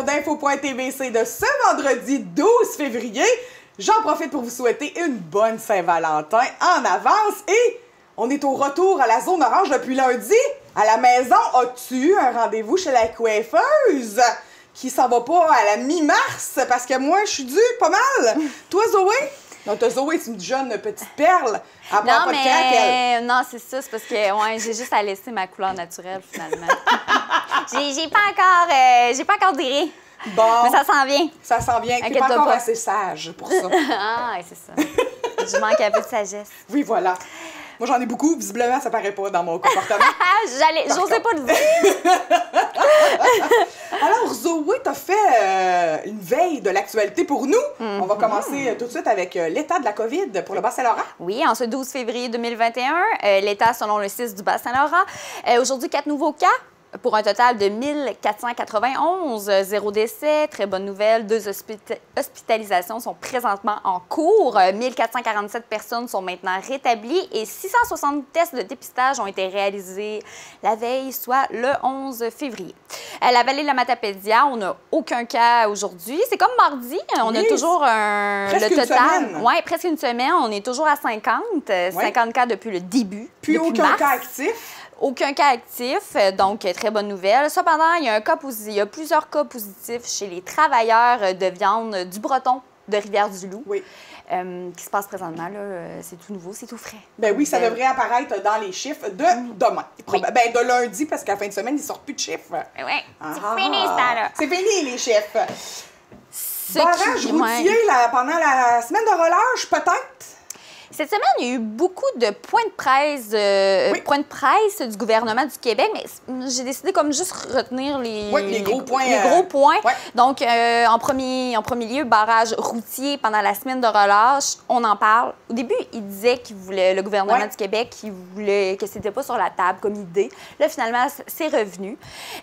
édition d'Info.tvc de ce vendredi 12 février. J'en profite pour vous souhaiter une bonne Saint-Valentin en avance et on est au retour à la zone orange depuis lundi. À la maison, as-tu un rendez-vous chez la coiffeuse qui s'en va pas à la mi-mars? Parce que moi, je suis due pas mal. Toi, Zoé? Non, toi, Zoé, c'est une jeune petite perle. Elle prend Non, pas de crack, elle. mais non, c'est ça. C'est parce que ouais, j'ai juste à laisser ma couleur naturelle, finalement. j'ai pas encore... euh, j'ai pas encore diré. Bon, Mais ça s'en vient. ça sent bien. T'es pas encore pas. assez sage pour ça. ah, c'est ça. Je manque un peu de sagesse. Oui, voilà. Moi, j'en ai beaucoup. Visiblement, ça paraît pas dans mon comportement. Ah, j'allais... J'osais pas le dire. Alors, Zoé, t'as fait euh, une veille de l'actualité pour nous. On va commencer euh, tout de suite avec euh, l'état de la COVID pour le Bas-Saint-Laurent. Oui, en ce 12 février 2021, euh, l'État selon le 6 du Bas-Saint-Laurent. Euh, Aujourd'hui, quatre nouveaux cas pour un total de 1491, euh, zéro décès. Très bonne nouvelle. Deux hospita- hospitalisations sont présentement en cours. Euh, 1447 personnes sont maintenant rétablies et 660 tests de dépistage ont été réalisés la veille, soit le 11 février. À la vallée de la Matapédia, on n'a aucun cas aujourd'hui. C'est comme mardi, on a toujours un, presque le total. presque une semaine. On est toujours à 50. euh, Ouais. 50 cas depuis le début. Puis depuis aucun mars. cas actif. Aucun cas actif, donc très bonne nouvelle. Cependant, il y a, un cas il y a plusieurs cas positifs chez les travailleurs de viande du Breton de Rivière-du-Loup. Oui. euh, qui se passe présentement. là, euh, C'est tout nouveau, c'est tout frais. Ben oui, ça Euh, devrait apparaître dans les chiffres de demain. Oui. Ben de lundi, parce qu'à la fin de semaine, ils sortent plus de chiffres. Ouais, c'est Ah. fini, ça, là. C'est fini, les chiffres. Ce Barrage qui- routier là, pendant la semaine de relâche, peut-être? Cette semaine, il y a eu beaucoup de points de presse, euh, Oui. points de presse du gouvernement du Québec, mais c- j'ai décidé comme juste retenir les, Oui, les gros points, les euh, gros points. ouais. Donc, euh, en, premier, en premier lieu, barrage routier pendant la semaine de relâche, on en parle. Au début, il disait qu'il voulait, le gouvernement du Québec, qu'il voulait que c'était pas sur la table comme idée. Là, finalement, c'est revenu.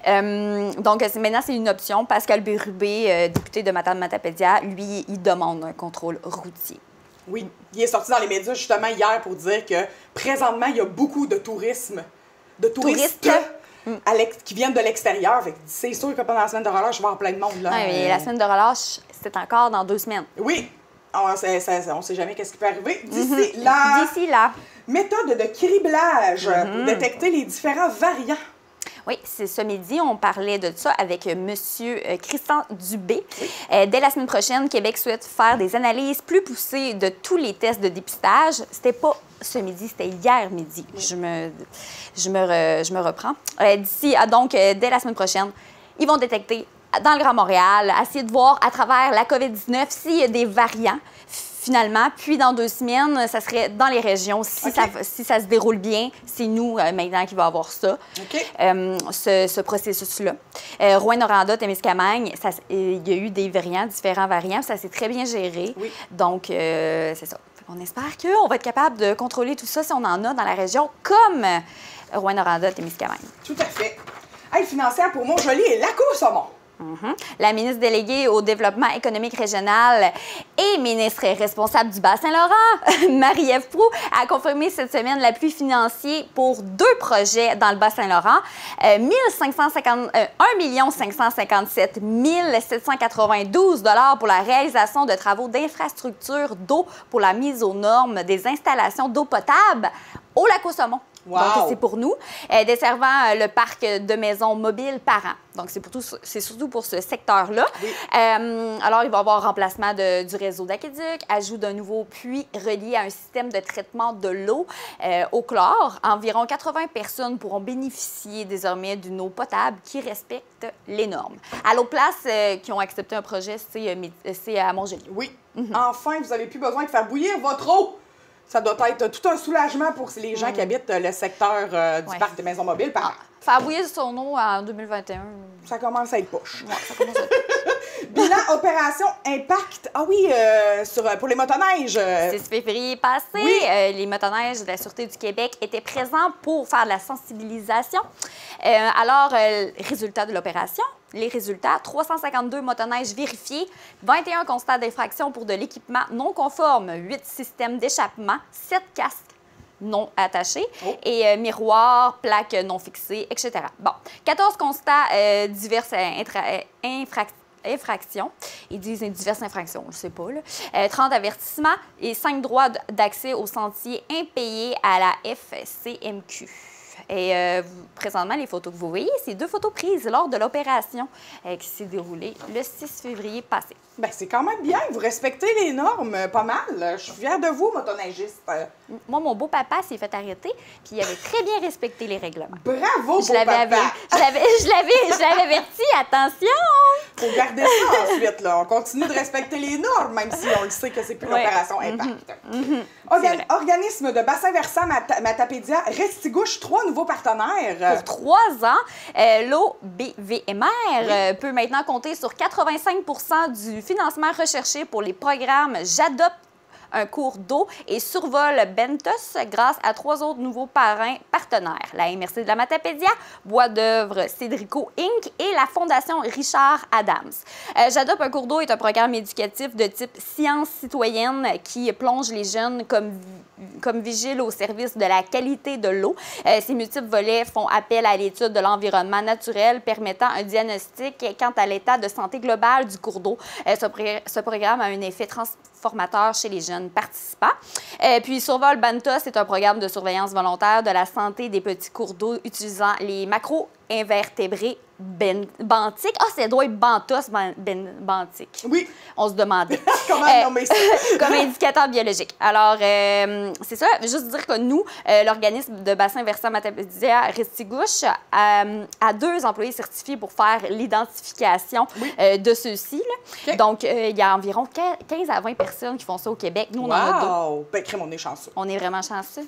Euh, donc, maintenant, c'est une option. Pascal Bérubé, euh, député de Matane Matapédia, lui, il demande un contrôle routier. Oui, il est sorti dans les médias justement hier pour dire que présentement, il y a beaucoup de tourisme, de touristes? Touristes. à l'ex- qui viennent de l'extérieur. C'est sûr que pendant la semaine de relâche, je vais avoir plein de monde. Là. Ouais, mais Euh, la semaine de relâche, c'est encore dans deux semaines. Oui, on ne sait jamais qu'est-ce qui peut arriver. D'ici la D'ici là. méthode de criblage Mhm. pour détecter les différents variants. Oui, c'est ce midi, on parlait de ça avec M. Christian Dubé. Euh, dès la semaine prochaine, Québec souhaite faire des analyses plus poussées de tous les tests de dépistage. C'était pas ce midi, c'était hier midi. Je, me, je, me re- je me reprends. Euh, D'ici, ah, donc, euh, dès la semaine prochaine, ils vont détecter dans le Grand Montréal, essayer de voir à travers la COVID-19 s'il y a des variants finalement. Puis dans deux semaines, ça serait dans les régions. Si, ça, si ça se déroule bien, c'est nous euh, maintenant qui va avoir ça, euh, ce, ce processus-là. Euh, Rouen-Noranda, Témiscamingue, euh, il y a eu des variants, différents variants, ça s'est très bien géré. Oui. Donc, c'est ça. On espère qu'on va être capable de contrôler tout ça si on en a dans la région, comme Rouen-Noranda, Témiscamingue. Tout à fait. Aide financière pour Montjoli et Laco Mhm. La ministre déléguée au développement économique régional et ministre responsable du Bas-Saint-Laurent, Marie-Ève Proux, a confirmé cette semaine l'appui financier pour deux projets dans le Bas-Saint-Laurent. Euh, 1550 euh, 1 557 792 pour la réalisation de travaux d'infrastructure d'eau pour la mise aux normes des installations d'eau potable au lac au Saumon. Wow. Donc, c'est pour nous, euh, desservant euh, le parc de maisons mobiles par an. Donc, c'est pour tout- c'est surtout pour ce secteur-là. Oui. Euh, alors, il va y avoir remplacement de- du réseau d'Aqueduc, ajout d'un nouveau puits relié à un système de traitement de l'eau euh, au chlore. Environ 80 personnes pourront bénéficier désormais d'une eau potable qui respecte les normes. À l'autre place, euh, qui ont accepté un projet, c'est à Montjoli. Oui. Mhm. Enfin, vous n'avez plus besoin de faire bouillir votre eau. Ça doit être tout un soulagement pour les gens qui habitent euh, le secteur euh, du. Ouais. parc de maisons mobiles. Par... Faire bouillir son eau en 2021, Ça commence à être poche. ouais, ça commence à être Bilan Opération Impact. Ah oui, euh, sur, pour les motoneiges. euh, 6 février passé, Oui. euh, les motoneiges de la Sûreté du Québec étaient présents pour faire de la sensibilisation. Euh, alors, euh, résultat de l'opération, les résultats, 352 motoneiges vérifiés, 21 constats d'infraction pour de l'équipement non conforme, 8 systèmes d'échappement, 7 casques non attachés Oh. et euh, miroirs, plaques non fixées, etc. Bon, 14 constats euh, diverses euh, intra- euh, infrac- infractions. Ils disent diverses infractions, je sais pas. Là. Euh, 30 avertissements et 5 droits d'accès aux sentiers impayés à la FCMQ. Et euh, présentement, les photos que vous voyez, c'est deux photos prises lors de l'opération euh, qui s'est déroulée le 6 février passé. Ben, c'est quand même bien. Vous respectez les normes euh, pas mal. Je suis fière de vous, motoneigiste. Moi, mon beau-papa s'est fait arrêter, puis il avait très bien respecté les règlements. Bravo, Je l'avais papa. je l'avais je l'avais- je l'avais averti, attention! Faut garder ça ensuite, là. On continue de respecter les normes, même si on le sait que c'est plus Ouais. l'opération Impact. C'est Organ- vrai. organisme de bassin versant Mata- Matapédia, Restigouche, trois nouveaux partenaires. Pour trois ans, euh, l'OBVMR euh, peut maintenant compter sur 85% du financement recherché pour les programmes J'adopte un cours d'eau et survole Bentos grâce à trois autres nouveaux parrains partenaires, la MRC de la Matapédia, Bois d'œuvre Cédrico Inc. et la Fondation Richard Adams. Euh, J'adopte un cours d'eau est un programme éducatif de type sciences citoyennes qui plonge les jeunes comme comme vigile au service de la qualité de l'eau. Euh, ces multiples volets font appel à l'étude de l'environnement naturel permettant un diagnostic quant à l'état de santé global du cours d'eau. Euh, ce programme a un effet transformateur chez les jeunes participants. Euh, puis Survol Bantos est un programme de surveillance volontaire de la santé des petits cours d'eau utilisant les macro-invertébrés ben- benthiques. Ah, c'est doit être Bantos ben, ben-. Oui, On se demandait. comment Euh, nommer ça? comme indicateur biologique. Alors, euh, c'est ça. Juste dire que nous, euh, l'organisme de bassin versant Matapédia Restigouche euh, a deux employés certifiés pour faire l'identification Oui. de ceux-ci. Donc, il y a environ 15 à 20 personnes qui font ça au Québec. Nous, on en a deux. Ben, crème, on est chanceux. On est vraiment chanceux.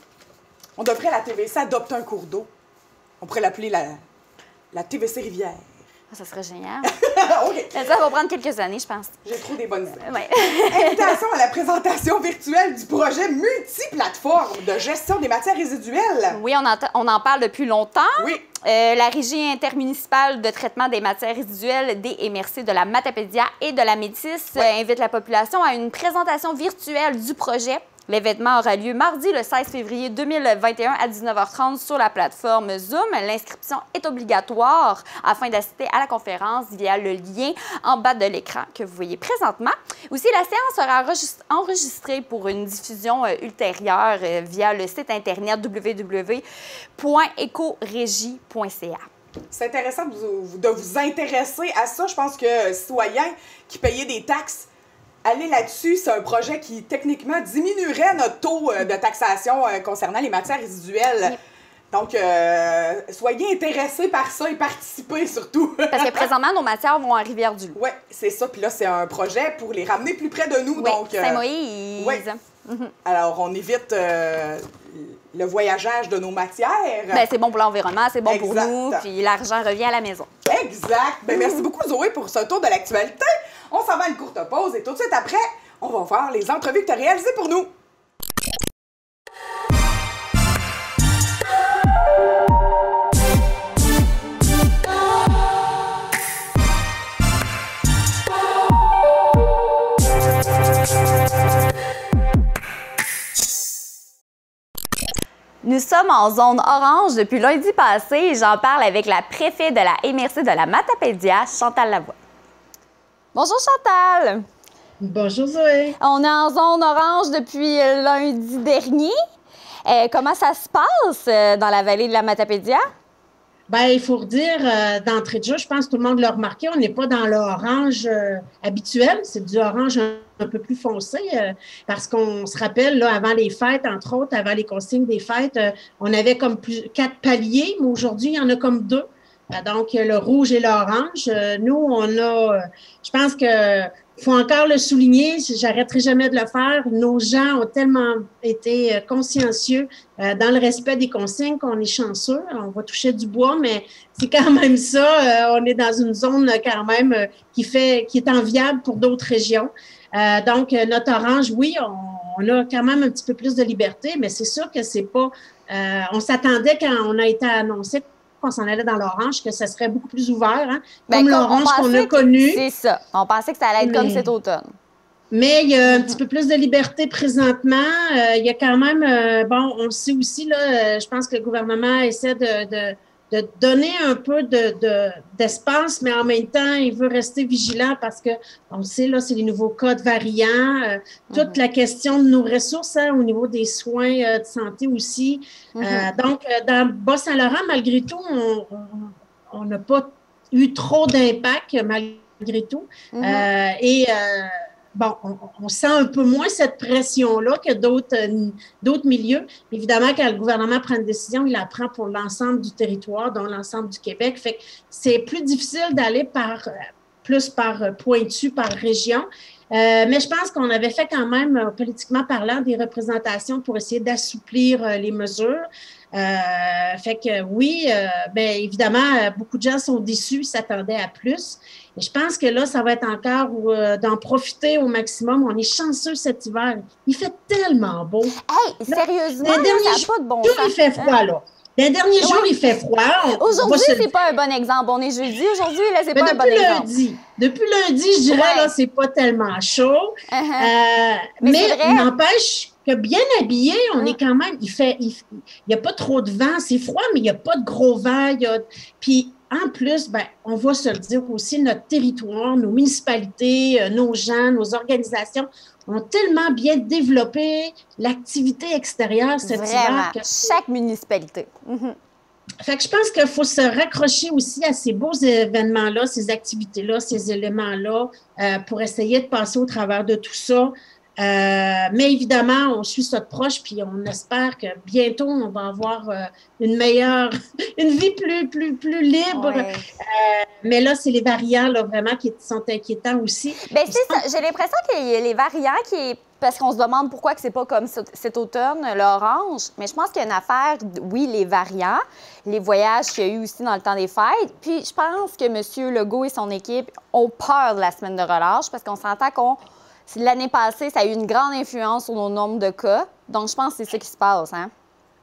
On devrait, la TVC, adopter un cours d'eau. On pourrait l'appeler la, la TVC Rivière. Ah, Ça serait génial. Mais ça va prendre quelques années, je pense. j'ai trop des bonnes idées. Ouais. Invitation à la présentation virtuelle du projet multiplateforme de gestion des matières résiduelles. Oui, on en parle depuis longtemps. Oui, Euh, la Régie intermunicipale de traitement des matières résiduelles des MRC de la Matapédia et de la Métis euh, invite la population à une présentation virtuelle du projet. L'événement aura lieu mardi le 16 février 2021 à 19h30 sur la plateforme Zoom. L'inscription est obligatoire afin d'assister à la conférence via le lien en bas de l'écran que vous voyez présentement. Aussi, la séance sera enregist- enregistrée pour une diffusion euh, ultérieure euh, via le site internet www.ecorégie.ca. c'est intéressant vous, de vous intéresser à ça. Je pense que citoyens qui payaient des taxes, aller là-dessus, c'est un projet qui techniquement diminuerait notre taux euh, de taxation euh, concernant les matières résiduelles. Oui. Donc, euh, soyez intéressés par ça et participez surtout. Parce que présentement, nos matières vont à Rivière-du-Loup. ouais, c'est ça. Puis là, c'est un projet pour les ramener plus près de nous. Oui, donc, euh, Saint-Moïse. ouais. alors, on évite euh, le voyageage de nos matières. Ben, c'est bon pour l'environnement, c'est bon pour nous, puis l'argent revient à la maison. Exact. Ben, merci beaucoup, Zoé, pour ce tour de l'actualité. On s'en va à une courte pause et tout de suite après, on va voir les entrevues que tu as réalisées pour nous. Nous sommes en zone orange depuis lundi passé et j'en parle avec la préfète de la MRC de la Matapédia, Chantal Lavoie. Bonjour Chantal! Bonjour Zoé. On est en zone orange depuis lundi dernier. Euh, comment ça se passe euh, dans la vallée de la Matapédia? Ben, il faut redire euh, d'entrée de jeu, je pense que tout le monde l'a remarqué, on n'est pas dans l'orange euh, habituel, c'est du orange un, peu plus foncé euh, parce qu'on se rappelle, avant les fêtes, entre autres, avant les consignes des fêtes, on avait comme quatre paliers, mais aujourd'hui, il y en a comme deux. Donc, le rouge et l'orange. Nous, on a, je pense que faut encore le souligner, j'arrêterai jamais de le faire. Nos gens ont tellement été euh, consciencieux euh, dans le respect des consignes qu'on est chanceux. On va toucher du bois, mais c'est quand même ça. Euh, on est dans une zone quand même qui fait, qui est enviable pour d'autres régions. Donc, notre orange, oui, on, a quand même un petit peu plus de liberté, mais c'est sûr que c'est pas. On s'attendait quand on a été annoncé qu'on s'en allait dans l'orange, que ça serait beaucoup plus ouvert, hein? Ben, comme l'orange qu'on a connu. C'est ça. On pensait que ça allait être comme cet automne. Mais il y a un petit peu plus de liberté présentement. Euh, il y a quand même, euh, bon, on sait aussi, là, euh, je pense que le gouvernement essaie de, de, de donner un peu de, d'espace, mais en même temps, il veut rester vigilant parce que, on sait, là, c'est les nouveaux codes variants. toute mhm. la question de nos ressources hein, au niveau des soins de santé aussi. Mhm. donc, dans Bas-Saint-Laurent, malgré tout, on n'a pas eu trop d'impact, malgré tout. Mhm. et bon, on, sent un peu moins cette pression-là que d'autres, euh, d'autres milieux. Évidemment, quand le gouvernement prend une décision, il la prend pour l'ensemble du territoire, dont l'ensemble du Québec. Fait que c'est plus difficile d'aller par euh, plus par euh, pointu, par région. mais je pense qu'on avait fait quand même, politiquement parlant, des représentations pour essayer d'assouplir les mesures. Fait que oui, bien évidemment, beaucoup de gens sont déçus, s'attendaient à plus je pense que là, ça va être encore euh, d'en profiter au maximum. On est chanceux cet hiver. Il fait tellement beau. Hey, sérieusement, les derniers jours, pas de bon il fait froid, hein? là. Les derniers jours, il fait froid. Aujourd'hui, c'est pas un bon exemple. On est jeudi. Aujourd'hui, là, c'est pas un bon exemple. Lundi, depuis lundi, je dirais, là, c'est pas tellement chaud. Uh-huh. Euh, mais, il n'empêche que bien habillé, on est quand même, il fait, il n'y a pas trop de vent. C'est froid, mais il n'y a pas de gros vent. Puis, en plus, ben, on va se le dire aussi, notre territoire, nos municipalités, euh, nos gens, nos organisations ont tellement bien développé l'activité extérieure cette hiver. Chaque municipalité. Mhm. Fait que je pense qu'il faut se raccrocher aussi à ces beaux événements-là, ces activités-là, ces éléments-là, euh, pour essayer de passer au travers de tout ça. Euh, mais évidemment, on suit ça de proche, puis on espère que bientôt, on va avoir euh, une meilleure, une vie plus, plus, plus libre. Euh, mais là, c'est les variants, là, vraiment, qui sont inquiétants aussi. Bien, c'est. J'ai l'impression qu'il y a les variants qui parce qu'on se demande pourquoi que c'est pas comme cet automne, l'orange. Mais je pense qu'il y a une affaire, oui, les variants, les voyages qu'il y a eu aussi dans le temps des fêtes. Puis je pense que M. Legault et son équipe ont peur de la semaine de relâche parce qu'on s'entend qu'on L'année passée, ça a eu une grande influence sur nos nombres de cas. Donc, je pense que c'est ça qui se passe. Hein?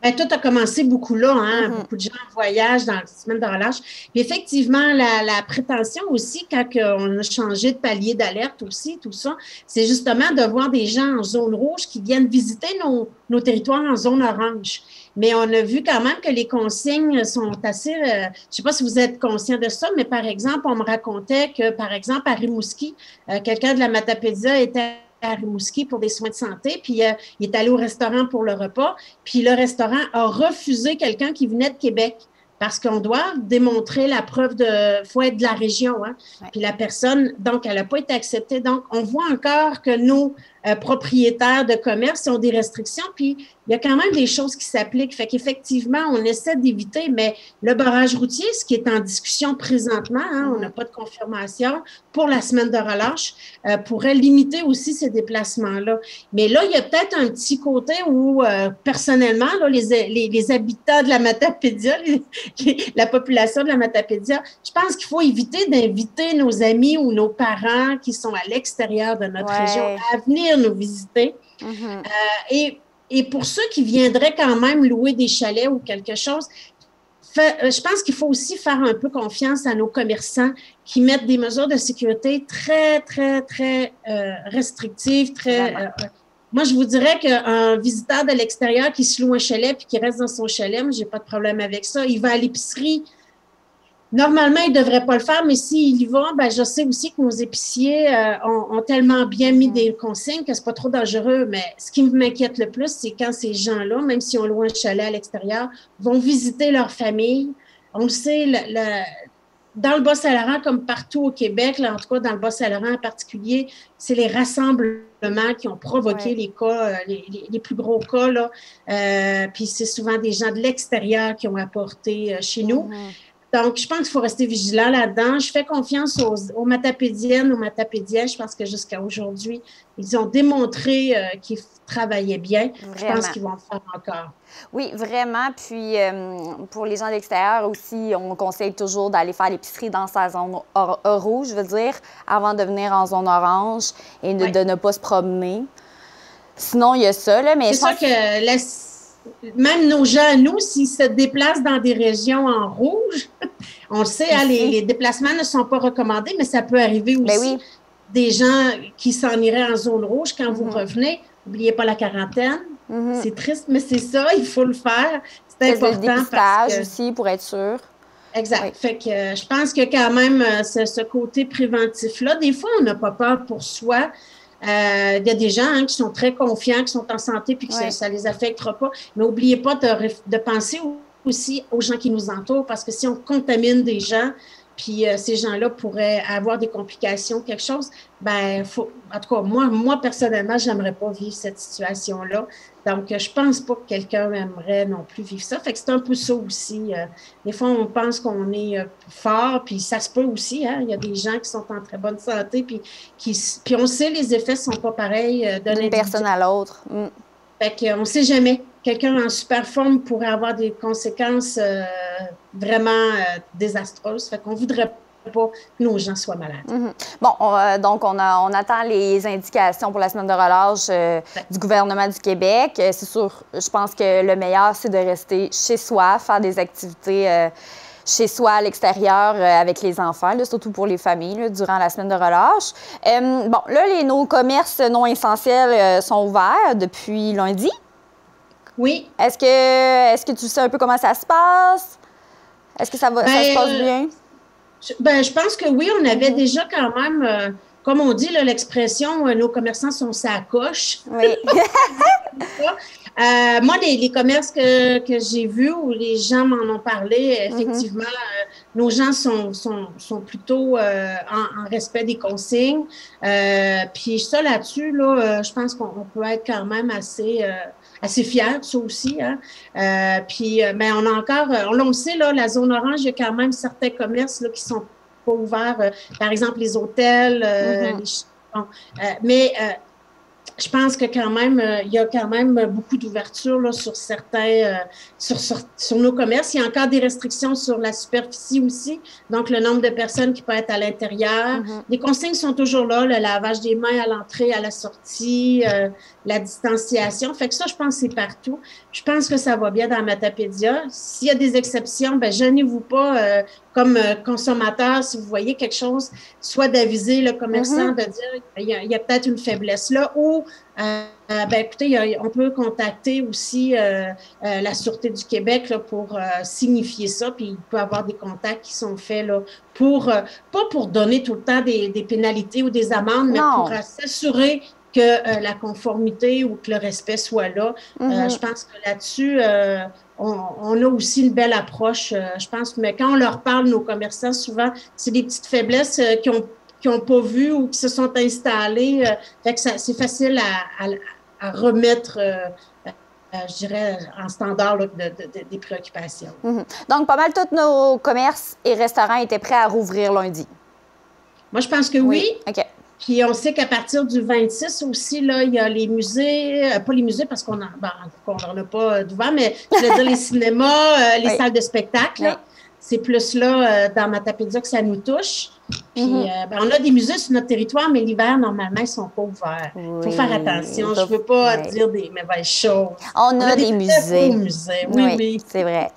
Bien, tout a commencé beaucoup là, hein? Mm-hmm. beaucoup de gens voyagent dans la semaine de relâche. Puis effectivement, la, prétention aussi, quand on a changé de palier d'alerte aussi, tout ça, c'est justement de voir des gens en zone rouge qui viennent visiter nos, nos territoires en zone orange. Mais on a vu quand même que les consignes sont assez. Euh, je ne sais pas si vous êtes conscient de ça, mais par exemple, on me racontait que, par exemple, à Rimouski, euh, quelqu'un de la Matapédia était à Rimouski pour des soins de santé, puis euh, il est allé au restaurant pour le repas, puis le restaurant a refusé quelqu'un qui venait de Québec parce qu'on doit démontrer la preuve de faut être de la région. Hein? Puis la personne, donc, elle n'a pas été acceptée. Donc, on voit encore que nos euh, propriétaires de commerce ont des restrictions, puis il y a quand même des choses qui s'appliquent. Fait qu'effectivement, on essaie d'éviter, mais le barrage routier, ce qui est en discussion présentement, hein, on n'a pas de confirmation pour la semaine de relâche, euh, pourrait limiter aussi ces déplacements-là. Mais là, il y a peut-être un petit côté où, euh, personnellement, là, les, les, les, habitants de la Matapédia, la population de la Matapédia, je pense qu'il faut éviter d'inviter nos amis ou nos parents qui sont à l'extérieur de notre région à venir nous visiter. Mm-hmm. Euh, et, pour ceux qui viendraient quand même louer des chalets ou quelque chose, euh, je pense qu'il faut aussi faire un peu confiance à nos commerçants qui mettent des mesures de sécurité très, très, très euh, restrictives, très. moi, je vous dirais qu'un visiteur de l'extérieur qui se loue un chalet puis qui reste dans son chalet, je n'ai pas de problème avec ça. Il va à l'épicerie, Normalement, il ne devrait pas le faire, mais s'il y va, ben, je sais aussi que nos épiciers euh, ont, tellement bien mis des consignes que ce n'est pas trop dangereux. Mais ce qui m'inquiète le plus, c'est quand ces gens-là, même si on loue un chalet à l'extérieur, vont visiter leur famille. On le sait, dans le Bas-Saint-Laurent, comme partout au Québec, là, en tout cas dans le Bas-Saint-Laurent en particulier, c'est les rassemblements qui ont provoqué les cas, euh, les, plus gros cas. Là. Euh, puis c'est souvent des gens de l'extérieur qui ont apporté chez nous. Mm-hmm. Donc, je pense qu'il faut rester vigilant là-dedans. Je fais confiance aux, matapédiennes, aux matapédiens. Je pense que jusqu'à aujourd'hui, ils ont démontré euh, qu'ils travaillaient bien. Je pense qu'ils vont le faire encore. Oui, vraiment. Puis, euh, pour les gens de l'extérieur aussi, on conseille toujours d'aller faire l'épicerie dans sa zone rouge, je veux dire, avant de venir en zone orange et de, ne pas se promener. Sinon, il y a ça, là, mais... C'est sûr que la même nos gens, nous, s'ils se déplacent dans des régions en rouge, on le sait, hein, les, déplacements ne sont pas recommandés, mais ça peut arriver ben aussi. des gens qui s'en iraient en zone rouge quand vous mm-hmm. revenez. N'oubliez pas la quarantaine. Mm-hmm. C'est triste, mais c'est ça, il faut le faire. C'est important. Le dépistage aussi, pour être sûr. Exact. Fait que euh, je pense que quand même, euh, ce, côté préventif-là, des fois, on n'a pas peur pour soi. Euh, il y a des gens hein, qui sont très confiants, qui sont en santé, puis que ça ne les affectera pas. Mais n'oubliez pas de, de, penser aussi aux gens qui nous entourent, parce que si on contamine des gens, puis euh, ces gens-là pourraient avoir des complications, quelque chose, ben, faut, en tout cas, moi, moi personnellement, j'aimerais pas vivre cette situation-là. Donc, je pense pas que quelqu'un aimerait non plus vivre ça. Fait que c'est un peu ça aussi. Euh, des fois, on pense qu'on est euh, fort, puis ça se peut aussi. Hein? Il y a des gens qui sont en très bonne santé, puis, qui, puis on sait les effets sont pas pareils d'une personne à l'autre. Mm. Fait qu'on sait jamais quelqu'un en super forme pourrait avoir des conséquences euh, vraiment euh, désastreuses. Fait qu'on voudrait pas que nos gens soient malades. Mhm. Bon, euh, donc on, on, attend les indications pour la semaine de relâche du gouvernement du Québec. C'est sûr, je pense que le meilleur, c'est de rester chez soi, faire des activités chez soi, à l'extérieur, avec les enfants, surtout pour les familles, durant la semaine de relâche. bon, là, les, nos commerces non essentiels sont ouverts depuis lundi. Oui. Est-ce que, est que tu sais un peu comment ça se passe? Est-ce que ça, va, ça se passe ben, bien? Je, ben, je pense que oui, on avait déjà quand même, euh, comme on dit, l'expression euh, nos commerçants sont sa coche. Oui. Euh, moi, les, commerces que, j'ai vus où les gens m'en ont parlé, mhm. effectivement, nos gens sont, sont, plutôt en, respect des consignes. puis ça, là-dessus, là, je pense qu'on peut être quand même assez assez fiers, ça aussi. Hein. Euh, puis, mais euh, ben, on a encore, euh, on, le sait, là, la zone orange, il y a quand même certains commerces là, qui sont pas ouverts, par exemple les hôtels. Mm-hmm. mais je pense que quand même, euh, il y a quand même beaucoup d'ouverture sur certains, euh, sur, sur, nos commerces. Il y a encore des restrictions sur la superficie aussi, donc le nombre de personnes qui peuvent être à l'intérieur. Mm-hmm. Les consignes sont toujours là, le lavage des mains à l'entrée, à la sortie, euh, la distanciation. Fait que ça, je pense c'est partout. Je pense que ça va bien dans Matapédia. S'il y a des exceptions, ben gênez-vous pas comme consommateur, si vous voyez quelque chose, soit d'aviser le commerçant, mm-hmm. de dire il y a, a peut-être une faiblesse là, ou euh, ben, écoutez, on peut contacter aussi euh, euh, la Sûreté du Québec là, pour signifier ça, puis il peut y avoir des contacts qui sont faits là, pour, pas pour donner tout le temps des, pénalités ou des amendes, mais pour s'assurer que la conformité ou que le respect soit là. Mm-hmm. je pense que là-dessus, on, a aussi une belle approche. je pense, mais quand on leur parle, nos commerçants, souvent, c'est des petites faiblesses qui ont qui n'ont pas vu ou qui se sont installés. Euh, fait que c'est facile à, remettre, euh, euh, je dirais, en standard des préoccupations. Mhm. Donc, pas mal tous nos commerces et restaurants étaient prêts à rouvrir lundi. Moi, je pense que oui. OK. Puis on sait qu'à partir du 26 aussi, là, il y a les musées, pas les musées parce qu'on n'en ben, a pas d'ouvert, mais je veux dire les cinémas, les salles de spectacle. C'est plus là, dans Matapédia, que ça nous touche. Puis, mhm. euh, ben, on a des musées sur notre territoire, mais l'hiver, normalement, ils ne sont pas ouverts. Il faut faire attention. Je ne veux pas dire des mauvaises choses. On, a, des, musées. Oui, oui. C'est vrai.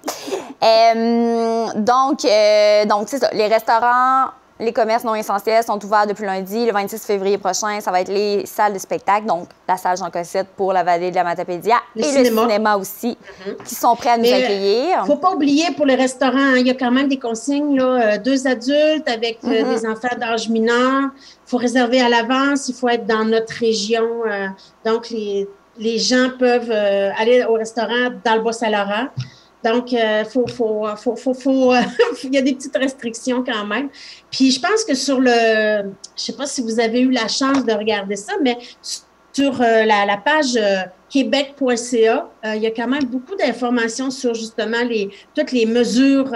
Euh, donc, euh, donc c'est ça. Les restaurants, les commerces non essentiels sont ouverts depuis lundi. Le 26 février prochain, ça va être les salles de spectacle, donc la salle Jean Cossette pour la vallée de la Matapédia et le cinéma aussi, mhm. qui sont prêts à nous accueillir. Il ne faut pas oublier pour les restaurants, hein, il y a quand même des consignes, là, euh, deux adultes avec euh, mhm. des enfants d'âge mineur. Il faut réserver à l'avance, il faut être dans notre région. Euh, donc, les, les gens peuvent aller au restaurant dans le Bas-Saint-Laurent. Donc, euh, faut, faut, faut, faut, il y a des petites restrictions quand même. Puis, je pense que sur le, je sais pas si vous avez eu la chance de regarder ça, mais sur euh, la, page euh, québec.ca, il y a quand même beaucoup d'informations sur justement les, toutes les mesures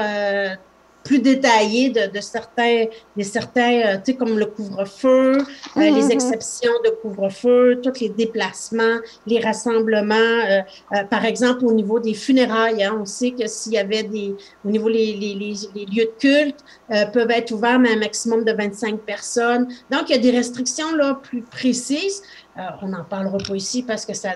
plus détaillé de, de certains, des certains, euh, tu sais, comme le couvre-feu, euh, les mm-hmm. exceptions de couvre-feu, tous les déplacements, les rassemblements. Euh, par exemple, au niveau des funérailles, hein, on sait que s'il y avait des, au niveau les, les, les, lieux de culte, peuvent être ouverts, mais un maximum de 25 personnes. Donc, il y a des restrictions là plus précises. on n'en parlera pas ici parce que ça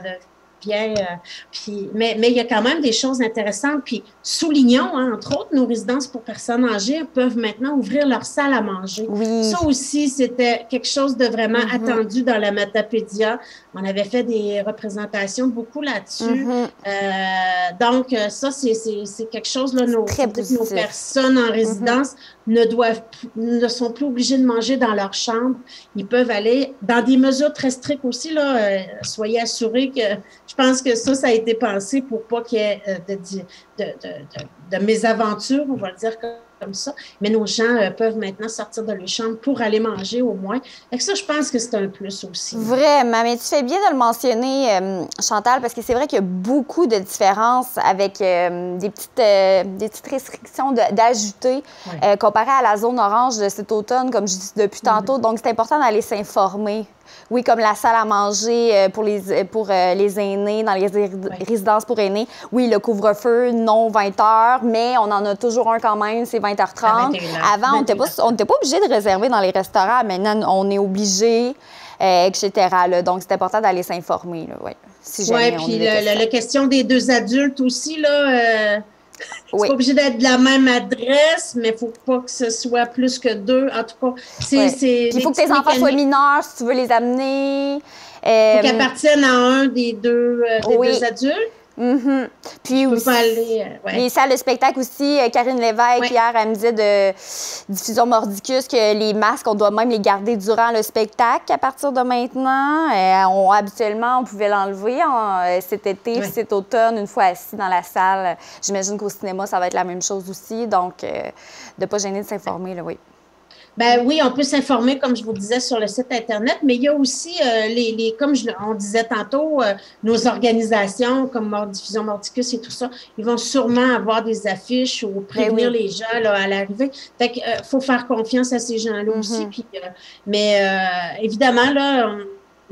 bien. Euh, puis, mais, mais il y a quand même des choses intéressantes. Puis soulignons, hein, entre autres, nos résidences pour personnes âgées peuvent maintenant ouvrir leur salle à manger. Oui. Ça aussi, c'était quelque chose de vraiment mm-hmm. attendu dans la Matapédia. On avait fait des représentations beaucoup là-dessus. Mm-hmm. euh, donc, ça, c'est quelque chose, là, nos, nos personnes en résidence ne doivent ne sont plus obligés de manger dans leur chambre. Ils peuvent aller dans des mesures très strictes aussi. Là, euh, soyez assurés que je pense que ça, ça a été pensé pour pas qu'il y ait euh, de, de, de, de, mésaventures, on va le dire comme ça. Mais nos gens euh, peuvent maintenant sortir de leur chambre pour aller manger au moins. Et ça, je pense que c'est un plus aussi. Vraiment. Mais tu fais bien de le mentionner, euh, Chantal, parce que c'est vrai qu'il y a beaucoup de différences avec euh, des, petites, des petites restrictions d'ajouter comparé à la zone orange de cet automne, comme je dis depuis tantôt. Donc, c'est important d'aller s'informer. Oui, comme la salle à manger euh, pour les, euh, pour euh, les aînés, dans les résidences pour aînés. Oui, le couvre-feu, non 20 heures, mais on en a toujours un quand même, c'est 20h30. Avant, on n'était pas, pas obligé de réserver dans les restaurants. Maintenant, on est obligé, etc. Donc, c'est important d'aller s'informer. Oui, si puis la question des deux adultes aussi, là c'est pas obligé d'être de la même adresse, mais il faut pas que ce soit plus que deux. En tout cas, c'est. Il faut que tes enfants soient mineurs si tu veux les amener. Il faut qu'ils appartiennent à un des deux, euh, des deux adultes. Mm Puis aussi, aller, euh, les salles de spectacle aussi. Euh, Karine Lévesque, hier, elle me disait de diffusion mordicus que les masques, on doit même les garder durant le spectacle à partir de maintenant. Euh, on, habituellement, on pouvait l'enlever cet été, cet automne, une fois assis dans la salle. J'imagine qu'au cinéma, ça va être la même chose aussi. Donc, de ne pas gêner de s'informer, oui. Ben oui, on peut s'informer, comme je vous disais, sur le site Internet, mais il y a aussi, euh, les, les, comme je, on disait tantôt, euh, nos organisations comme Diffusion Mordicus et tout ça, ils vont sûrement avoir des affiches ou prévenir ben les gens là, à l'arrivée. Fait qu'il euh, faut faire confiance à ces gens-là mm-hmm. aussi. Puis, mais évidemment, là,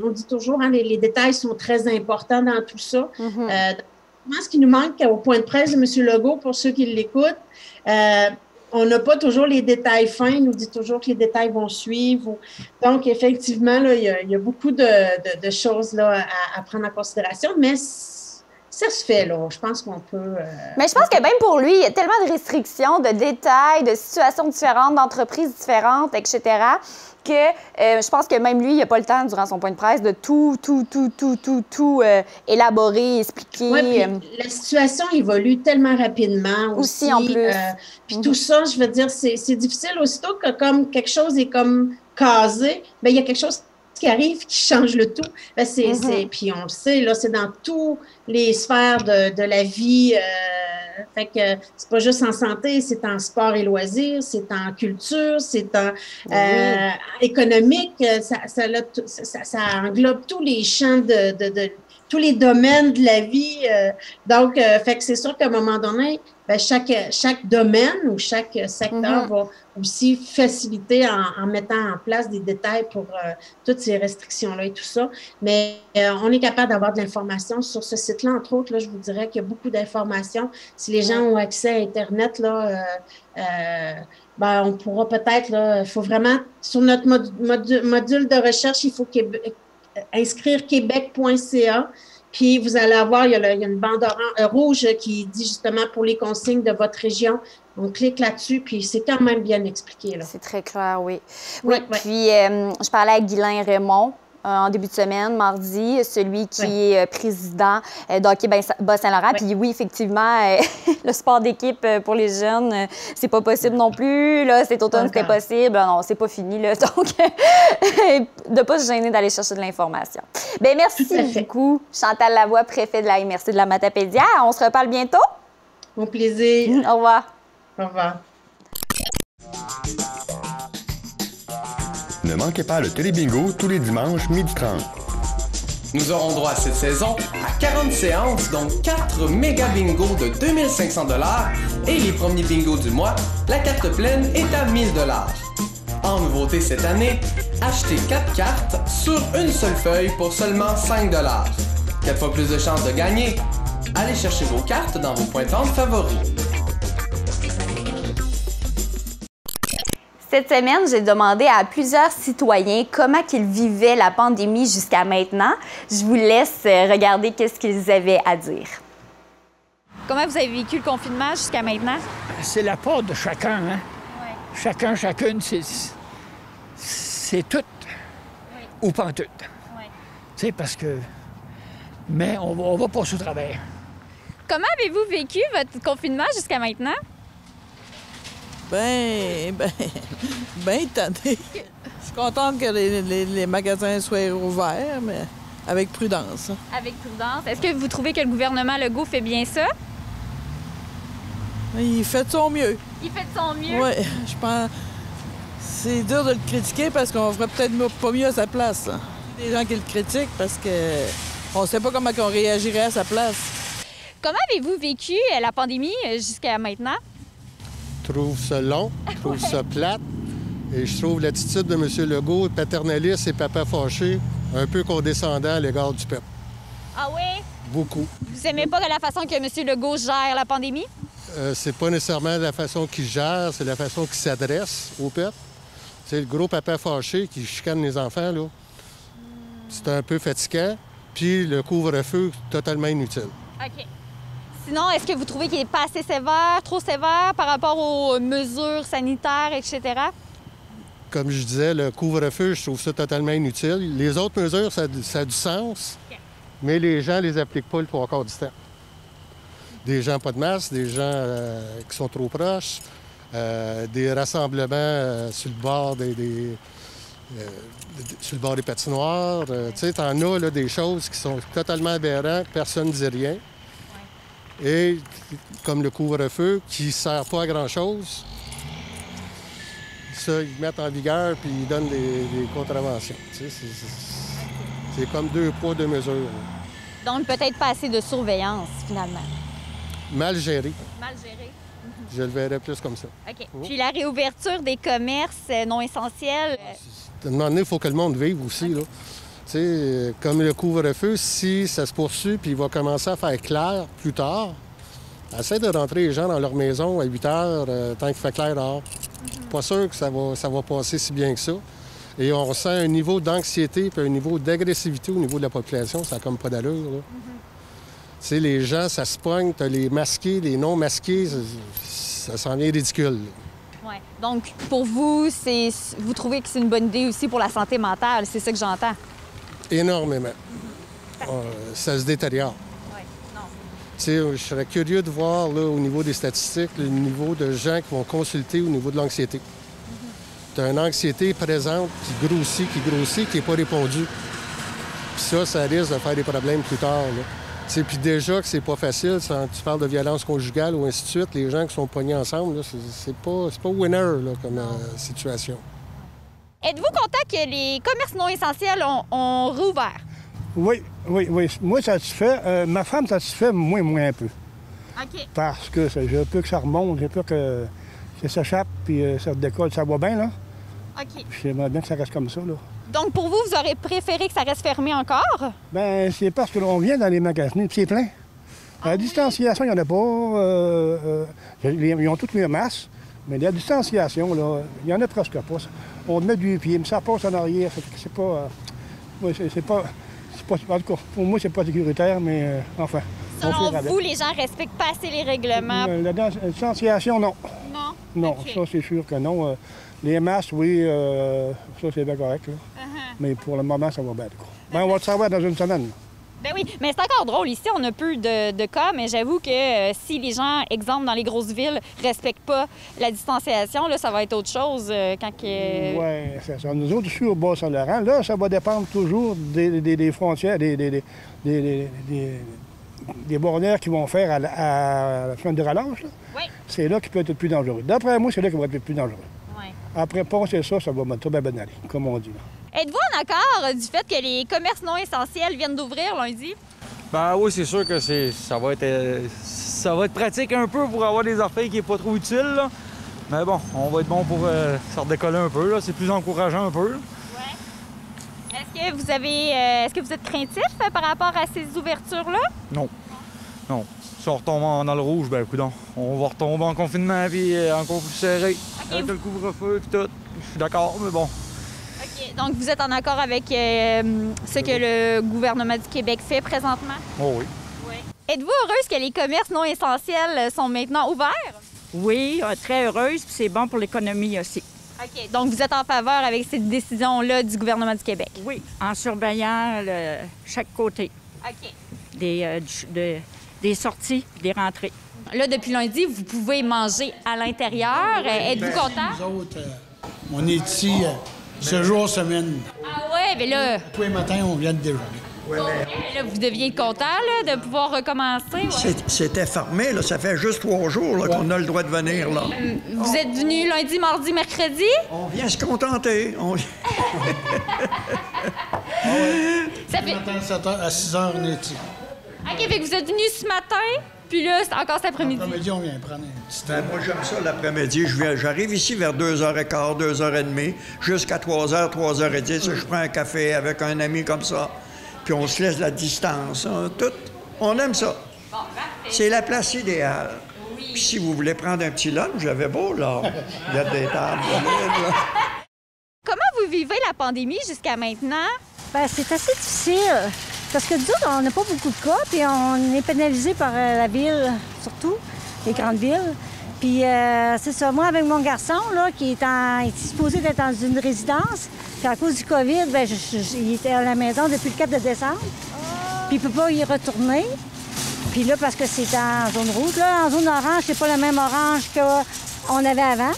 on, dit toujours, hein, les, les, détails sont très importants dans tout ça. Mm-hmm. ce qui nous manque au point de presse de M. Legault, pour ceux qui l'écoutent, on n'a pas toujours les détails fins. Il nous dit toujours que les détails vont suivre. Donc, effectivement, il, y a, beaucoup de, choses à, prendre en considération, mais ça se fait. Je pense qu'on peut. Euh, mais je pense que même pour lui, il y a tellement de restrictions, de détails, de situations différentes, d'entreprises différentes, etc., que euh, je pense que même lui, il n'a pas le temps, durant son point de presse, de tout, tout, tout, tout, tout, tout euh, élaborer, expliquer. Oui, euh. la situation évolue tellement rapidement aussi. en plus. puis tout ça, je veux dire, c'est difficile aussitôt que comme quelque chose est comme casé, bien, il y a quelque chose qui arrive qui change le tout. Ben, c'est, mm-hmm. Puis on le sait, là, c'est dans toutes les sphères de, de la vie. Euh, fait que c'est pas juste en santé, c'est en sport et loisirs, c'est en culture, c'est en euh, économique. Ça, ça, ça, ça, englobe tous les champs de, de, de tous les domaines de la vie. Euh, donc, euh, fait que c'est sûr qu'à un moment donné, ben, chaque, chaque domaine ou chaque secteur mm-hmm. va aussi faciliter en, mettant en place des détails pour euh, toutes ces restrictions-là et tout ça. Mais on est capable d'avoir de l'information sur ce site-là. Entre autres, là, je vous dirais qu'il y a beaucoup d'informations. Si les gens ont accès à Internet, là, ben, on pourra peut-être, il faut vraiment, sur notre module de recherche, il faut inscrire québec.ca. Puis vous allez avoir, il y a, une bande orange, euh, rouge qui dit justement pour les consignes de votre région. On clique là-dessus, puis c'est quand même bien expliqué. C'est très clair, oui. Oui, puis euh, je parlais à Guylain Raymond, euh, en début de semaine, mardi, celui qui est euh, président euh, d'Hockey Bas-Saint-Laurent. Puis oui, effectivement, le sport d'équipe pour les jeunes, c'est pas possible non plus. Là, cet automne, c'était possible. Non, c'est pas fini. Là, donc, de pas se gêner d'aller chercher de l'information. Bien, merci beaucoup, Chantal Lavoie, préfet de la MRC de la Matapédia. On se reparle bientôt. Mon plaisir. Au revoir. Au revoir. Ne manquez pas le Télébingo tous les dimanches midi 30. Nous aurons droit cette saison à 40 séances, dont 4 méga bingo de 2500 dollars et les premiers bingos du mois, la carte pleine est à 1000 dollars. En nouveauté cette année, achetez 4 cartes sur une seule feuille pour seulement 5 dollars. 4 fois plus de chances de gagner. Allez chercher vos cartes dans vos points de vente favoris. Cette semaine, j'ai demandé à plusieurs citoyens comment ils vivaient la pandémie jusqu'à maintenant. Je vous laisse euh, regarder qu'est-ce qu'ils avaient à dire. Comment vous avez vécu le confinement jusqu'à maintenant? C'est la part de chacun, hein? Chacun, chacune, c'est, c'est tout ou pas tout. Tu sais, parce que... Mais on va, on va passer au travers. Comment avez-vous vécu votre confinement jusqu'à maintenant? Ben, ben, ben tanné. Je suis contente que les, les- les magasins soient ouverts, mais avec prudence. Avec prudence. Est-ce que vous trouvez que le gouvernement Legault fait bien ça? Il fait de son mieux. Il fait de son mieux? Oui, je pense. C'est dur de le critiquer parce qu'on ferait peut-être pas mieux à sa place. hein. Il y a Des gens qui le critiquent parce que on sait pas comment on réagirait à sa place. Comment avez-vous vécu euh, la pandémie euh, jusqu'à maintenant? Je trouve ça long, je trouve ça plate. Et je trouve l'attitude de M. Legault, paternaliste et papa fâché, un peu condescendant à l'égard du peuple. Ah oui? Beaucoup. Vous aimez pas la façon que M. Legault gère la pandémie? Euh, c'est pas nécessairement la façon qu'il gère, c'est la façon qu'il s'adresse au peuple. C'est le gros papa fâché qui chicane les enfants, là. C'est un peu fatigant. Puis le couvre-feu, totalement inutile. OK. Sinon, est-ce que vous trouvez qu'il est pas assez sévère, trop sévère par rapport aux mesures sanitaires, etc.? Comme je disais, le couvre-feu, je trouve ça totalement inutile. Les autres mesures, ça, a- ça a du sens, mais les gens les appliquent pas le trois quarts du temps. Des gens pas de masque, des gens euh, qui sont trop proches, euh, des rassemblements euh, sur le bord des, euh, sur le bord des patinoires. Euh, tu sais, t'en as là, des choses qui sont totalement aberrantes, personne ne dit rien. Et comme le couvre-feu, qui ne sert pas à grand-chose, ça, ils mettent en vigueur puis ils donnent des, des contraventions. Tu sais, c'est- comme deux poids, deux mesures. Donc, peut-être pas assez de surveillance, finalement. Mal géré. Mal géré. Je le verrais plus comme ça. OK. Puis la réouverture des commerces euh, non essentiels. euh, À un moment donné, il faut que le monde vive aussi. Là. Comme le couvre-feu, si ça se poursuit puis il va commencer à faire clair plus tard, essaie de rentrer les gens dans leur maison à 8 heures euh, tant qu'il fait clair dehors. Pas sûr que ça va, ça va passer si bien que ça. Et on ressent un niveau d'anxiété puis un niveau d'agressivité au niveau de la population. Ça n'a comme pas d'allure. là. Tu sais, les gens, ça se pogne, t'as les masqués, les non-masqués, ça, ça s'en vient ridicule. ouais. Donc, pour vous, c'est vous trouvez que c'est une bonne idée aussi pour la santé mentale, c'est ça que j'entends? Énormément. Euh, ça se détériore. Non. Je serais curieux de voir là, au niveau des statistiques le niveau de gens qui vont consulter au niveau de l'anxiété. Tu as une anxiété présente qui grossit, qui grossit, qui n'est pas répondue. Puis ça, ça risque de faire des problèmes plus tard. Puis déjà que c'est pas facile, tu parles de violence conjugale ou ainsi de suite, les gens qui sont pognés ensemble, c'est pas, c'est pas winner là, comme euh, situation. Êtes-vous content que les commerces non essentiels ont, ont rouvert? Oui, oui, oui. Moi, satisfait. Euh, ma femme satisfait, moi, moins un peu. OK. Parce que j'ai peur que ça remonte, j'ai peur que ça s'échappe puis euh, ça décolle. Ça va bien, là. OK. J'aimerais bien que ça reste comme ça, là. Donc, pour vous, vous aurez préféré que ça reste fermé encore? Ben, c'est parce que l'on vient dans les magasins, puis c'est plein. À la distanciation, il n'y en a pas. euh, euh, ils ont toutes les masses, mais la distanciation, là, il n'y en a presque pas. On met du pied, mais ça passe en arrière. C'est pas. euh, ouais, c'est pas. pas- En tout cas, pour moi, c'est pas sécuritaire, mais euh, enfin. on Selon vous, les gens respectent pas assez les règlements? Euh, La la distanciation, non. Non? Non, ça, c'est sûr que non. Les masses, oui, euh, ça, c'est bien correct. là. Uh-huh. Mais pour le moment, ça va bien. Ben, on va le savoir dans une semaine. Ben oui, mais c'est encore drôle. Ici, on a peu de, de cas, mais j'avoue que euh, si les gens, exemple, dans les grosses villes, respectent pas la distanciation, là, ça va être autre chose euh, quand que... Oui, c'est ça. Nous autres, au Bas-Saint-Laurent, là, ça va dépendre toujours des, des- des frontières, des, des, des, bornières qu'ils vont faire à la, à la fin de relâche. Oui. C'est là qui peut être le plus dangereux. D'après moi, c'est là qui va être le plus dangereux. Ouais. Après, passer ça, ça va très bien aller, comme on dit. là. Êtes-vous en accord du fait que les commerces non essentiels viennent d'ouvrir lundi? Ben oui, c'est sûr que c'est, ça, va être, euh, ça va être pratique un peu pour avoir des affaires qui n'est pas trop utile. là. Mais bon, on va être bon pour euh, se redécoller un peu. là. C'est plus encourageant un peu. Est-ce que vous avez, euh, est-ce que vous êtes craintif euh, par rapport à ces ouvertures-là? Non. Non. Si on retombe dans le rouge, ben écoute, on va retomber en confinement puis encore plus serré. Avec le couvre-feu et tout. Je suis d'accord, mais bon. Donc, vous êtes en accord avec euh, ce que le gouvernement du Québec fait présentement? Oh oui. Êtes-vous heureuse que les commerces non essentiels sont maintenant ouverts? Oui, euh, très heureuse, puis c'est bon pour l'économie aussi. OK. Donc, vous êtes en faveur avec cette décision-là du gouvernement du Québec? Oui, en surveillant le- chaque côté OK. des, euh, du- de- des sorties, des rentrées. Là, depuis lundi, vous pouvez manger à l'intérieur. Êtes-vous content? Nous autres, euh, on est ici euh, ce jour semaine. Ah ouais, mais là, Tous les matins, on vient de déjeuner. là, vous deviez content là, de pouvoir recommencer. ouais. C'est- C'était fermé, là. Ça fait juste trois jours là, qu'on a le droit de venir, là. Vous êtes venu lundi, mardi, mercredi? On vient se contenter. On- Ça fait... Le matin, 7 heures, à 6 heures, on est ici. OK, fait que vous êtes venu ce matin, puis là, c'est encore cet après-midi. L'après-midi, on vient prendre un petit Ben, moi, j'aime ça l'après-midi. J'arrive ici vers 2h15, 2h30, jusqu'à 3h, 3h10. Je prends un café avec un ami comme ça. Puis on se laisse la distance. hein, Tout. On aime ça. C'est la place idéale. Puis si vous voulez prendre un petit lunch, j'avais beau, là. Il y a des tables. là. Comment vous vivez la pandémie jusqu'à maintenant? Ben, c'est assez difficile. Parce que nous autres, on n'a pas beaucoup de cas, puis on est pénalisé par euh, la ville, surtout, les grandes villes. Puis euh, c'est ça, moi, avec mon garçon, là, qui est, en, est supposé être dans une résidence, puis à cause du COVID, ben, je- je- il était à la maison depuis le 4 de décembre. Puis il peut pas y retourner. Puis là, parce que c'est en zone rouge, là, en zone orange, c'est pas le même orange qu'on avait avant.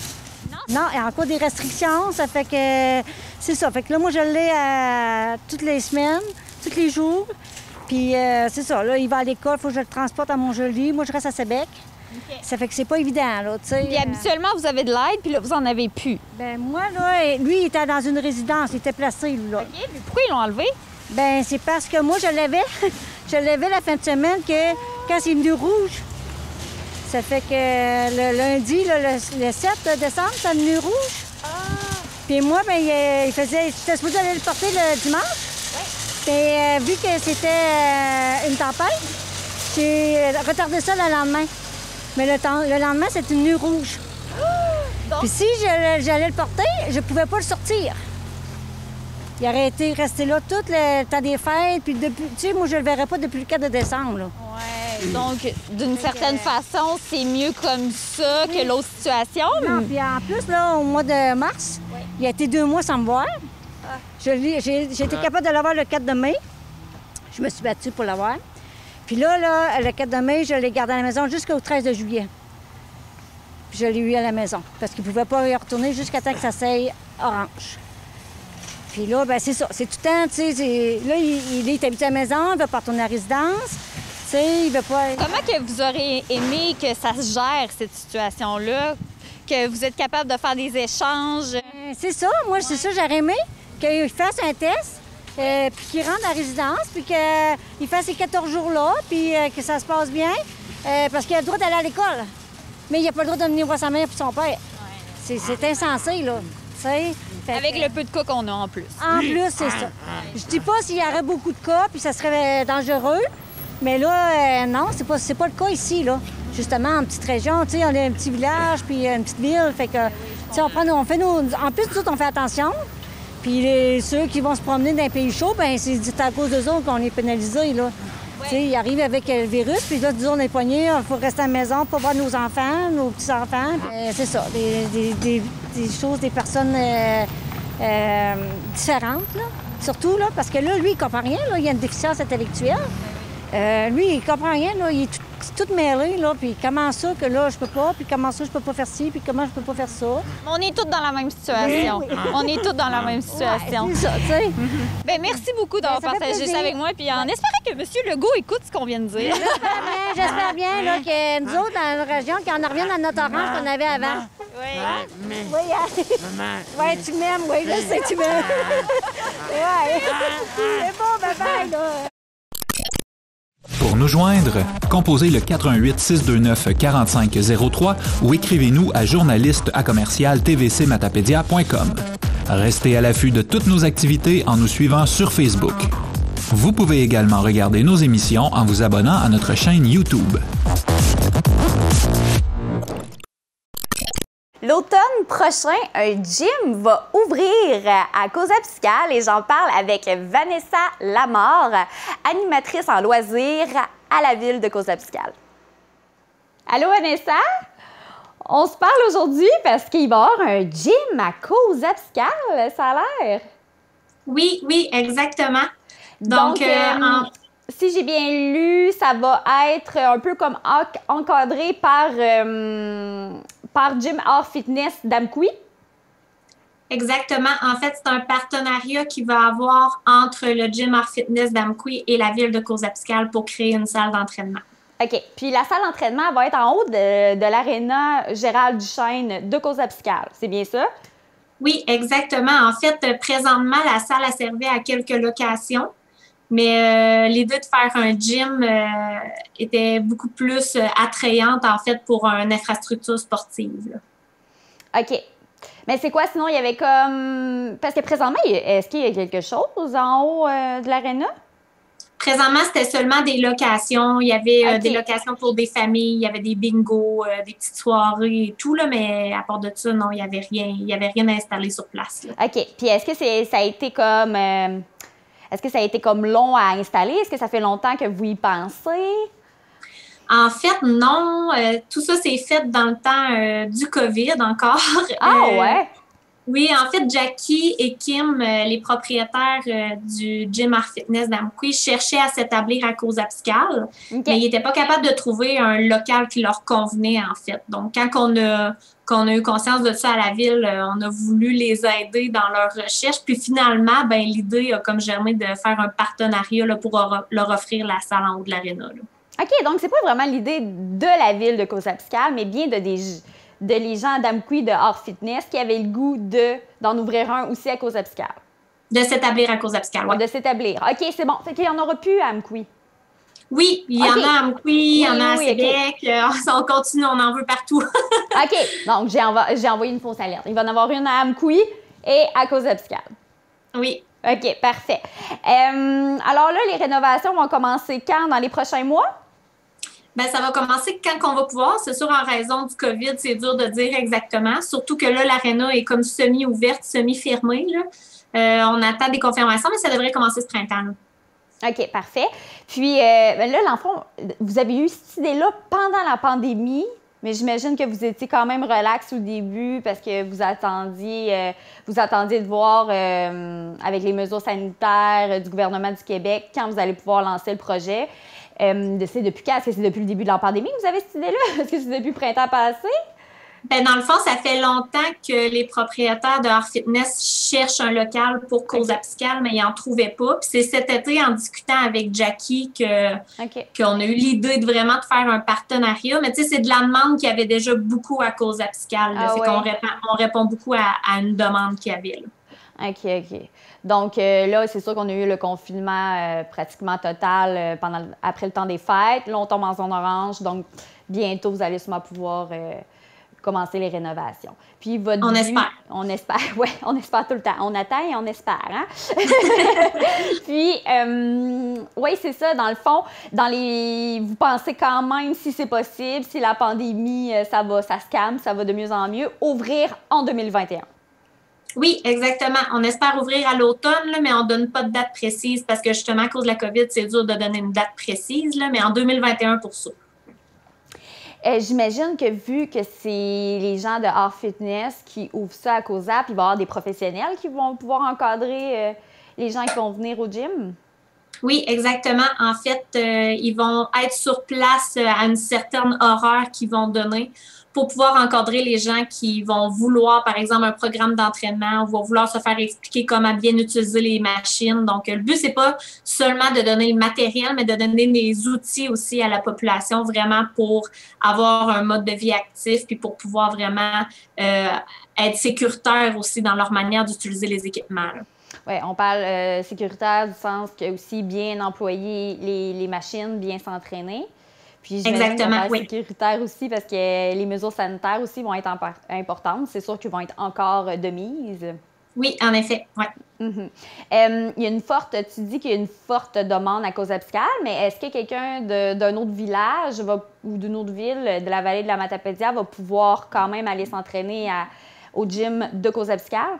Non, il y a encore des restrictions, ça fait que c'est ça. Fait que là, moi, je l'ai euh, toutes les semaines, tous les jours. Puis euh, c'est ça, là, il va à l'école, il faut que je le transporte à Montjoli. Moi, je reste à Sébec. Ça fait que c'est pas évident, là, tu sais. Puis habituellement, vous avez de l'aide, puis là, vous en avez plus. Ben moi, là, lui, il était dans une résidence, il était placé, lui, là. OK, mais pourquoi ils l'ont enlevé? Ben c'est parce que moi, je l'avais. je l'avais la fin de semaine que quand c'est venu rouge. Ça fait que le lundi, là, le, le 7 décembre, c'est venu rouge. Puis moi, ben, il, il faisait. J'étais supposée aller le porter le dimanche. Euh, vu que c'était euh, une tempête, j'ai retardé ça le lendemain. Mais le, temps- le lendemain, c'est une nuit rouge. Puis si j'allais le porter, je pouvais pas le sortir. Il aurait été resté là tout le temps des fêtes. Puis depuis, tu sais, moi, je le verrais pas depuis le 4 de décembre. Là. Ouais. Donc, d'une certaine façon, c'est mieux comme ça que l'autre situation. Non, puis en plus, là, au mois de mars, il a été deux mois sans me voir. J'ai été capable de l'avoir le 4 de mai. Je me suis battue pour l'avoir. Puis là, là, le 4 de mai, je l'ai gardé à la maison jusqu'au 13 de juillet. Puis je l'ai eu à la maison parce qu'il ne pouvait pas y retourner jusqu'à temps que ça s'aille orange. Puis là, ben c'est ça. C'est tout le temps, tu sais, là, il, il est habitué à la maison, il ne veut pas retourner à la résidence. Tu sais, il veut pas... Comment que vous aurez aimé que ça se gère, cette situation-là? Que vous êtes capable de faire des échanges? Euh, C'est ça, moi, c'est ça, j'aurais aimé qu'il fasse un test, euh, puis qu'il rentre à la résidence, puis qu'il fasse ces 14 jours-là, puis euh, que ça se passe bien, euh, parce qu'il a le droit d'aller à l'école. Mais il n'a pas le droit de venir voir sa mère et son père. C'est c'est insensé, là. tu sais? Fait Avec que- le peu de cas qu'on a en plus. En plus, c'est ça. Je dis pas s'il y aurait beaucoup de cas, puis ça serait dangereux, mais là, euh, non, c'est pas, c'est pas le cas ici, là. Justement, en petite région, tu sais, on est un petit village, puis une petite ville, fait que, tu sais, on, prend on fait nos... En plus, nous autres, on fait attention. Puis les- ceux qui vont se promener dans les pays chauds, ben c'est à cause d'eux autres qu'on est pénalisés, là. Tu sais, ils arrivent avec le virus, puis là, disons, on est poignés, il faut rester à la maison pour voir nos enfants, nos petits-enfants. Euh, c'est ça, des, des- des- des choses, des personnes euh, euh, différentes, là. Surtout, là, parce que là, lui, il comprend rien, là. Il a une déficience intellectuelle. Lui, il comprend rien, là. Il est tout, tout mêlé, là. Puis comment ça que là, je peux pas, puis comment ça, je peux pas faire ci, puis comment je peux pas faire ça. On est tous dans la même situation. Oui, oui. On est tous dans la même situation. Ouais, c'est ça, tu sais. Ben, merci beaucoup d'avoir Ben, partagé ça avec moi. Puis en espérant que M. Legault écoute ce qu'on vient de dire. J'espère bien, j'espère bien là, que nous autres, dans la région, qu'on en revienne à notre orange qu'on avait avant. Oui. Oui, hein? Ouais, tu m'aimes, oui, je sais, tu m'aimes. ouais. C'est bon, bye-bye, là. Nous joindre, composez le 88 629 4503 ou écrivez-nous à journaliste à commercial tvcmatapédia.com. Restez à l'affût de toutes nos activités en nous suivant sur Facebook. Vous pouvez également regarder nos émissions en vous abonnant à notre chaîne YouTube. L'automne prochain, un gym va ouvrir à Causa Piscale et j'en parle avec Vanessa Lamar, animatrice en loisirs à la ville de Causa Piscale. Allô Vanessa? On se parle aujourd'hui parce qu'il va y avoir un gym à Causa Piscale, ça a l'air. Oui, oui, exactement. Donc, euh, si j'ai bien lu, ça va être un peu comme encadré par, euh, par Gym Art Fitness d'Amqui. Exactement. En fait, c'est un partenariat qui va avoir entre le Gym Art Fitness d'Amqui et la ville de Course-Abscale pour créer une salle d'entraînement. OK. Puis la salle d'entraînement va être en haut de, de l'aréna Gérald Duchesne de Course-Abscale. C'est bien ça? Oui, exactement. En fait, présentement, la salle a servi à quelques locations. Mais euh, l'idée de faire un gym euh, était beaucoup plus euh, attrayante, en fait, pour une infrastructure sportive. OK. Mais c'est quoi sinon? Il y avait comme. Parce que présentement, est-ce qu'il y a quelque chose en haut de l'aréna? Présentement, c'était seulement des locations. Il y avait des locations pour des familles, il y avait des bingos, des petites soirées et tout, là, mais à part de ça, non, il n'y avait rien. Il y avait rien installé sur place. OK. Puis est-ce que c'est, ça a été comme est-ce que ça a été comme long à installer? Est-ce que ça fait longtemps que vous y pensez? En fait, non. Euh, tout ça s'est fait dans le temps euh, du COVID encore. Ah euh, ouais? Oui, en fait, Jackie et Kim, les propriétaires du Gym Art Fitness d'Amqui, cherchaient à s'établir à cause abscale, mais ils n'étaient pas capables de trouver un local qui leur convenait, en fait. Donc, quand on a qu'on a eu conscience de ça à la ville, euh, on a voulu les aider dans leur recherche. Puis finalement, ben, l'idée a comme germé de faire un partenariat là, pour leur offrir la salle en haut de l'aréna. OK, donc c'est pas vraiment l'idée de la ville de Costa mais bien de, des, de les gens d'Amqui de Art Fitness qui avaient le goût de, d'en ouvrir un aussi à Costa De s'établir à Costa oui. De s'établir. OK, c'est bon. Fait qu'il n'y en aura plus à Amqui. Oui, il y en a à Amqui, il y en a à Québec. On continue, on en veut partout. OK. Donc, j'ai envoyé une fausse alerte. Il va y en avoir une à Amqui et à cause Oui. OK, parfait. Euh, alors là, les rénovations vont commencer quand? Dans les prochains mois? Bien, ça va commencer quand on va pouvoir. C'est sûr, en raison du COVID, c'est dur de dire exactement. Surtout que là, l'aréna est comme semi-ouverte, semi-fermée. Euh, on attend des confirmations, mais ça devrait commencer ce printemps. OK, parfait. Puis euh, ben là, l'enfant, vous avez eu cette idée-là pendant la pandémie, mais j'imagine que vous étiez quand même relax au début parce que vous attendiez, euh, vous attendiez de voir avec les mesures sanitaires du gouvernement du Québec quand vous allez pouvoir lancer le projet. C'est depuis quand? Est-ce que c'est depuis le début de la pandémie que vous avez cette idée-là? Est-ce que c'est depuis le printemps passé? Ben, dans le fond, ça fait longtemps que les propriétaires de Art Fitness cherchent un local pour cause apicale, mais ils n'en trouvaient pas. Puis c'est cet été, en discutant avec Jackie, que qu'on a eu l'idée de vraiment de faire un partenariat. Mais tu sais, c'est de la demande qu'il y avait déjà beaucoup à cause apicale. Ah c'est qu'on répond, on répond beaucoup à, une demande qu'il y avait. OK, OK. Donc euh, là, c'est sûr qu'on a eu le confinement euh, pratiquement total euh, pendant, après le temps des fêtes. Là, on tombe en zone orange. Donc bientôt, vous allez sûrement pouvoir commencer les rénovations. Puis votre On espère. On espère, oui, on espère tout le temps. On attend et on espère. Hein? Puis, euh, oui, c'est ça, dans le fond, dans les, vous pensez quand même, si c'est possible, si la pandémie, ça va, ça se calme, ça va de mieux en mieux, ouvrir en 2021. Oui, exactement. On espère ouvrir à l'automne, mais on ne donne pas de date précise parce que justement, à cause de la COVID, c'est dur de donner une date précise, là, mais en 2021 pour ça. Euh, j'imagine que vu que c'est les gens de Art Fitness qui ouvrent ça à COSAP, il va y avoir des professionnels qui vont pouvoir encadrer euh, les gens qui vont venir au gym? Oui, exactement. En fait, euh, ils vont être sur place à une certaine horreur qu'ils vont donner pour pouvoir encadrer les gens qui vont vouloir, par exemple, un programme d'entraînement, vont vouloir se faire expliquer comment bien utiliser les machines. Donc, le but, c'est pas seulement de donner le matériel, mais de donner des outils aussi à la population vraiment pour avoir un mode de vie actif, puis pour pouvoir vraiment euh, être sécuritaire aussi dans leur manière d'utiliser les équipements. Oui, on parle euh, sécuritaire du sens que aussi bien employer les machines, bien s'entraîner. Puis Exactement, oui. sécuritaire aussi parce que les mesures sanitaires aussi vont être importantes. C'est sûr qu'ils vont être encore de mise. Oui, en effet, oui. Mhm. Euh, il y a une forte, tu dis qu'il y a une forte demande à cause abscale, mais est-ce que quelqu'un d'un autre village va, ou d'une autre ville de la vallée de la Matapédia va pouvoir quand même aller s'entraîner au gym de cause abscale?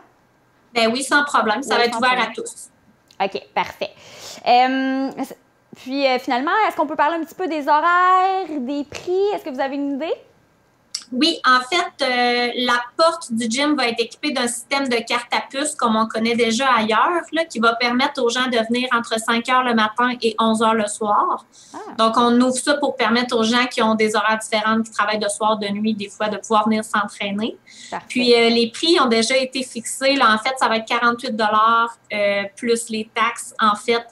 Ben oui, sans problème. Ça va être ouvert à tous. OK, parfait. Euh, puis euh, finalement, est-ce qu'on peut parler un petit peu des horaires, des prix? Est-ce que vous avez une idée? Oui, en fait, euh, la porte du gym va être équipée d'un système de carte à puce comme on connaît déjà ailleurs, là, qui va permettre aux gens de venir entre 5 heures le matin et 11 heures le soir. Ah. Donc, on ouvre ça pour permettre aux gens qui ont des horaires différents, qui travaillent de soir, de nuit, des fois, de pouvoir venir s'entraîner. Puis, euh, les prix ont déjà été fixés. Là, en fait, ça va être 48 dollars euh, plus les taxes, en fait,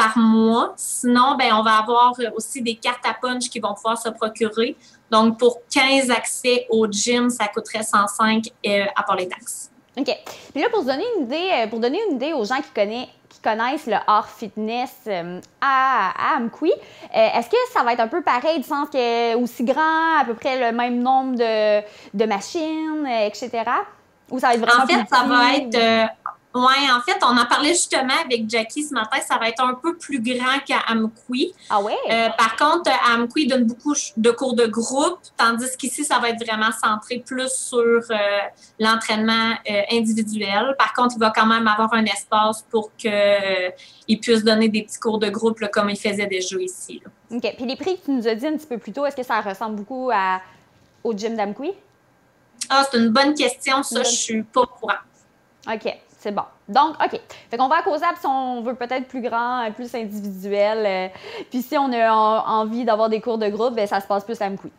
par mois. Sinon, ben, on va avoir aussi des cartes à punch qui vont pouvoir se procurer. Donc, pour 15 accès au gym, ça coûterait 105 euh, à part les taxes. OK. Puis là, pour donner une idée, euh, pour donner une idée aux gens qui connaissent, qui connaissent le hors fitness euh, à, à Amqui, est-ce que ça va être un peu pareil, du sens que aussi grand, à peu près le même nombre de, de machines, etc.? Ou ça va être vraiment En fait, ça va être oui, en fait, on en parlait justement avec Jackie ce matin. Ça va être un peu plus grand qu'à Amqui. Ah oui? Euh, par contre, à Amqui donne beaucoup de cours de groupe, tandis qu'ici, ça va être vraiment centré plus sur euh, l'entraînement euh, individuel. Par contre, il va quand même avoir un espace pour qu'il puisse donner des petits cours de groupe comme il faisait déjà ici. OK. Puis les prix que tu nous as dit un petit peu plus tôt, est-ce que ça ressemble beaucoup à, au gym d'Amqui? Ah, c'est une bonne question. Ça, je suis pas au courant. OK. C'est bon. Donc, OK. Fait qu'on va à Causap si on veut peut-être plus grand, plus individuel. Euh, puis si on a envie d'avoir des cours de groupe, ben, ça se passe plus à Mkoui.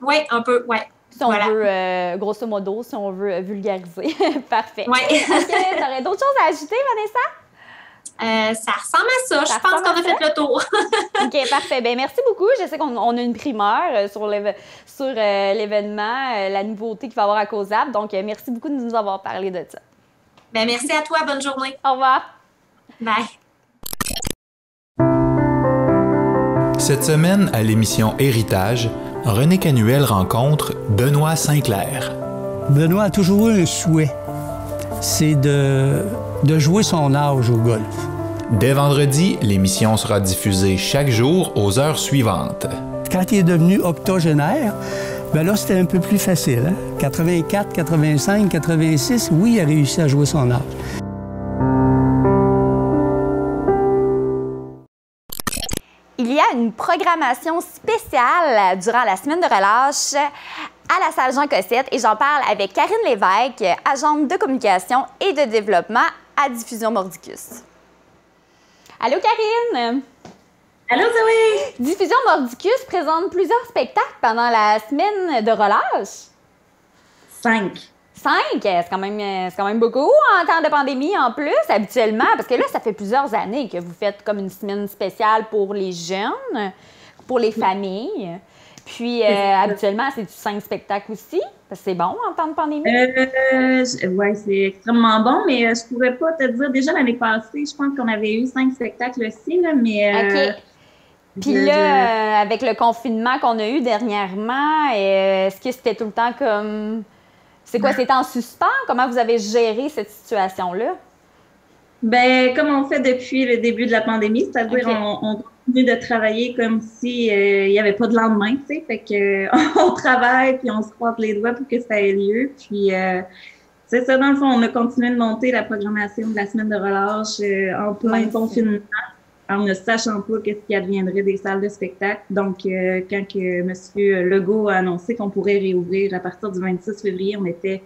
Oui, un peu, oui. Si on veut, euh, grosso modo, si on veut vulgariser. Parfait. Oui. tu aurais d'autres choses à ajouter, Vanessa? Euh, ça ressemble à ça. je pense qu'on a fait le tour. OK, parfait. Ben, merci beaucoup. Je sais qu'on a une primeur sur l'événement, la nouveauté qu'il va y avoir à COSAP. Donc, merci beaucoup de nous avoir parlé de ça. Ben, merci à toi. Bonne journée. Au revoir. Bye. Cette semaine, à l'émission Héritage, René Canuel rencontre Benoît Sinclair. Benoît a toujours eu un souhait, c'est de, de jouer son âge au golf. Dès vendredi, l'émission sera diffusée chaque jour aux heures suivantes. Quand il est devenu octogénaire, ben là, c'était un peu plus facile. 84, 85, 86, oui, il a réussi à jouer son âge. Il y a une programmation spéciale durant la semaine de relâche à la salle Jean Cossette et j'en parle avec Karine Lévesque, agente de communication et de développement à Diffusion Mordicus. Allô Karine! Allô Zoé! Diffusion Mordicus présente plusieurs spectacles pendant la semaine de relâche. Cinq. Cinq? C'est quand, même, quand même beaucoup en temps de pandémie en plus, habituellement, parce que là, ça fait plusieurs années que vous faites comme une semaine spéciale pour les jeunes, pour les familles. Puis, euh, habituellement, c'est cinq spectacles aussi. C'est bon en temps de pandémie? Euh, oui, c'est extrêmement bon, mais euh, je pourrais pas te dire. Déjà, l'année passée, je pense qu'on avait eu cinq spectacles aussi, là, mais. Euh, puis là, euh, avec le confinement qu'on a eu dernièrement, euh, est-ce que c'était tout le temps comme. C'est quoi, c'était en suspens? Comment vous avez géré cette situation-là? Ben, comme on fait depuis le début de la pandémie, c'est-à-dire on, continue de travailler comme si euh, il n'y avait pas de lendemain, tu sais, fait que on travaille puis on se croise les doigts pour que ça ait lieu. Puis c'est ça, dans le fond, on a continué de monter la programmation de la semaine de relâche en plein confinement en ne sachant pas qu'est-ce qui adviendrait des salles de spectacle. Donc, euh, quand que M. Legault a annoncé qu'on pourrait réouvrir à partir du 26 février, on était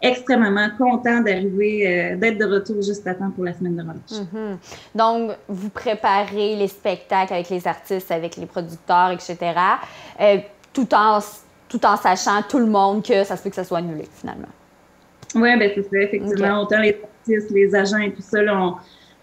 extrêmement content d'arriver, euh, d'être de retour juste à temps pour la semaine de relâche. Mm-hmm. Donc, vous préparez les spectacles avec les artistes, avec les producteurs, etc., euh, tout, en, tout en sachant tout le monde que ça se peut que ça soit annulé, finalement. Oui, bien, c'est ça, effectivement. Autant les artistes, les agents et tout ça, là, on,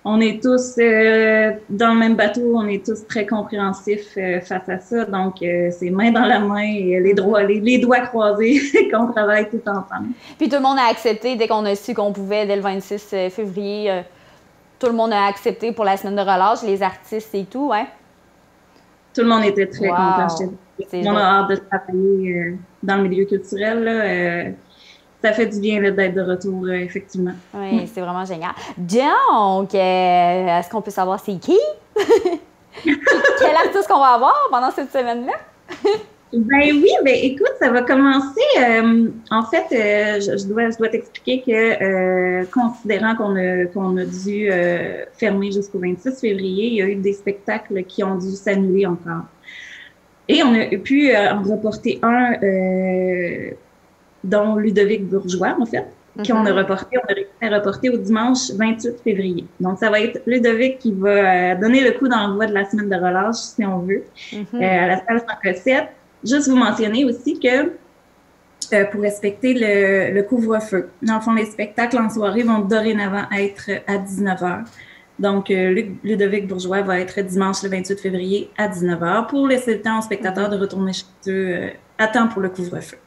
on est tous euh, dans le même bateau, on est tous très compréhensifs euh, face à ça. Donc, euh, c'est main dans la main et les, droits, les, doigts croisés qu'on travaille tout ensemble. Puis tout le monde a accepté dès qu'on a su qu'on pouvait, dès le 26 février, tout le monde a accepté pour la semaine de relâche, les artistes et tout, hein? Tout le monde était très content. Tout le monde a hâte de travailler dans le milieu culturel. Là, ça fait du bien d'être de retour, euh, effectivement. Oui, c'est vraiment génial. Donc, euh, est-ce qu'on peut savoir c'est qui? Quel artiste qu'on va avoir pendant cette semaine-là? Ben oui, ben écoute, ça va commencer. Euh, en fait, je, dois, je dois t'expliquer que, considérant qu'on a, qu'on a dû fermer jusqu'au 26 février, il y a eu des spectacles qui ont dû s'annuler encore. Et on a pu en reporter un, dont Ludovic Bourgeois, en fait, qui on a mhm. reporté, on a reporté au dimanche 28 février. Donc, ça va être Ludovic qui va donner le coup d'envoi de la semaine de relâche, si on veut, mhm. à la salle 107. Juste vous mentionner aussi que euh, pour respecter le, le couvre-feu, dans le fond, les spectacles en soirée vont dorénavant être à 19h. Donc, euh, Ludovic Bourgeois va être dimanche le 28 février à 19h pour laisser le temps aux spectateurs de retourner chez eux euh, à temps pour le couvre-feu.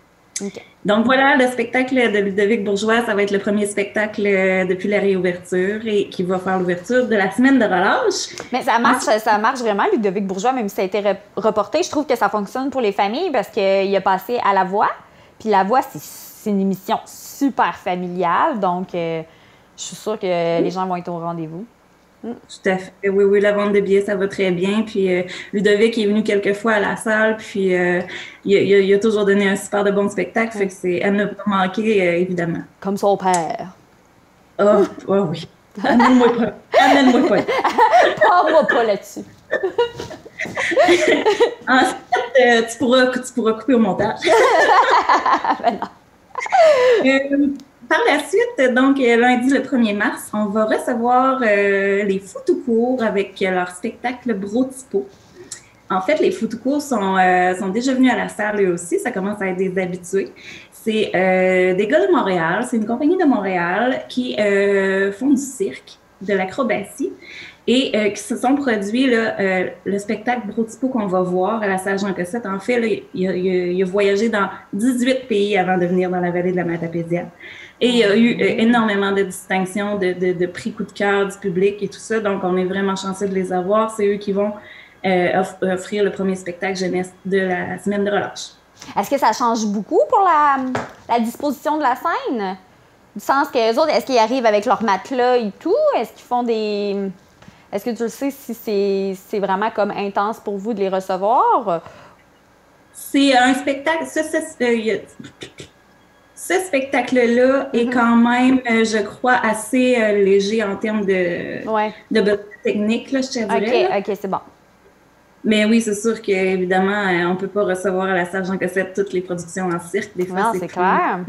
Donc voilà, le spectacle de Ludovic Bourgeois, ça va être le premier spectacle euh, depuis la réouverture et qui va faire l'ouverture de la semaine de relâche. Mais ça marche, ça marche vraiment, Ludovic Bourgeois, même si ça a été reporté. Je trouve que ça fonctionne pour les familles parce qu'il a passé à la voix. Puis la voix, c'est une émission super familiale. Donc, euh, je suis sûre que les gens vont être au rendez-vous. Tout à fait. Oui, oui, la vente de billets, ça va très bien. Puis euh, Ludovic est venu quelques fois à la salle, puis euh, il, a, toujours donné un super de bon spectacle. Fait que c'est elle ne pas manquer, euh, évidemment. Comme son père. Oh, oh oui. Amène-moi pas. Amène-moi pas. Parle-moi pas là-dessus. Ensuite, tu, pourras, tu pourras couper au montage. ben non. Par la suite, donc euh, lundi le 1er mars, on va recevoir euh, les Foutoucours avec leur spectacle Brotipo. En fait, les Foutoucours sont, euh, sont déjà venus à la salle eux aussi, ça commence à être des habitués. C'est des gars de Montréal, c'est une compagnie de Montréal qui font du cirque, de l'acrobatie et qui se sont produits le spectacle Brotipo qu'on va voir à la salle Jean Cossette. En fait, il, a, voyagé dans 18 pays avant de venir dans la vallée de la Matapédia. Et il y a eu euh, énormément de distinctions, de, de, prix coup de cœur du public et tout ça. Donc, on est vraiment chanceux de les avoir. C'est eux qui vont euh, offrir le premier spectacle jeunesse de la semaine de relâche. Est-ce que ça change beaucoup pour la, la disposition de la scène? Du sens que les autres, est-ce qu'ils arrivent avec leur matelas et tout? Est-ce qu'ils font des. Est-ce que tu le sais si c'est vraiment comme intense pour vous de les recevoir? C'est un spectacle. Ça, ça, euh, ce spectacle-là est mm-hmm. quand même, euh, je crois, assez euh, léger en termes de, de technique, là, je te dirais. OK, OK, c'est bon. Mais oui, c'est sûr qu'évidemment, euh, on ne peut pas recevoir à la salle Jean Cassette toutes les productions en cirque. Des fois, c'est clair.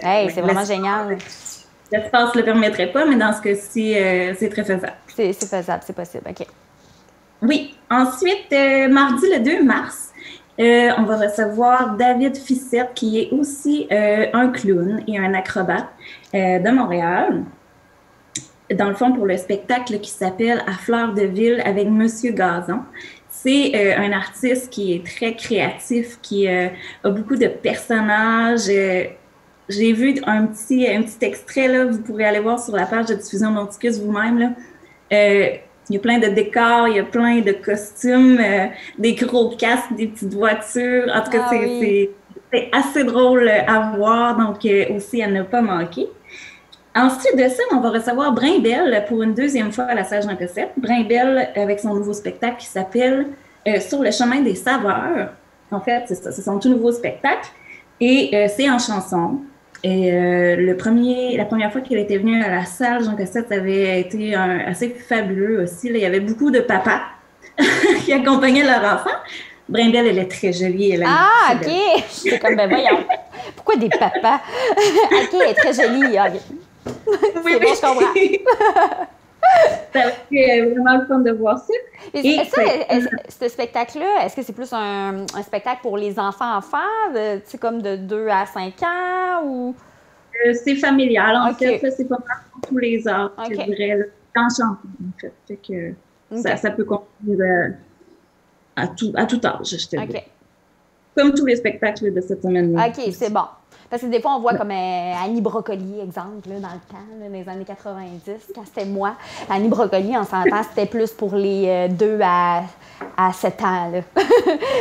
Hey, c'est vraiment génial. L'espace ne le permettrait pas, mais dans ce cas-ci, c'est très faisable. C'est faisable, c'est possible. OK. Oui. Ensuite, mardi le 2 mars, euh, on va recevoir David Fissette, qui est aussi euh, un clown et un acrobate euh, de Montréal. Dans le fond, pour le spectacle qui s'appelle À fleur de ville avec Monsieur Gazon. C'est un artiste qui est très créatif, qui a beaucoup de personnages. J'ai vu un petit, un petit extrait, là, vous pourrez aller voir sur la page de diffusion Monticus vous-même. Il y a plein de décors, il y a plein de costumes, euh, des gros casques, des petites voitures. En tout cas, ah c'est assez drôle à voir, donc euh, aussi à ne pas manquer. Ensuite de ça, on va recevoir Brimbelle pour une deuxième fois à la Sage Jean Cossette. Brimbelle avec son nouveau spectacle qui s'appelle euh, Sur le chemin des saveurs. En fait, c'est son tout nouveau spectacle et c'est en chanson. Et euh, le premier, la première fois qu'il était venu à la salle, Jean Cassette avait été assez fabuleux aussi. il y avait beaucoup de papas qui accompagnaient leur enfant. Brindelle, elle est très jolie. Elle ah, OK. J'étais comme, ben voyons. Pourquoi des papas? OK, elle est très jolie. Oui, bon, je comprends. C'est vraiment le fun de voir ça. Et, ça, ce spectacle-là, est-ce que c'est plus un, spectacle pour les enfants-enfants, c'est comme de 2 à 5 ans ou? Euh, c'est familial, en fait. C'est pas pour tous les âges, je dirais. Enchanté, en fait. fait que ça, peut euh, à, tout, à tout âge, je te dis. Comme tous les spectacles de cette semaine. OK, c'est bon. Parce que des fois, on voit comme euh, Annie Brocoli, exemple, là, dans le temps, dans les années 90, quand c'était moi. Annie Brocoli, on s'entend, c'était plus pour les 2 euh, à, à 7 ans. Là.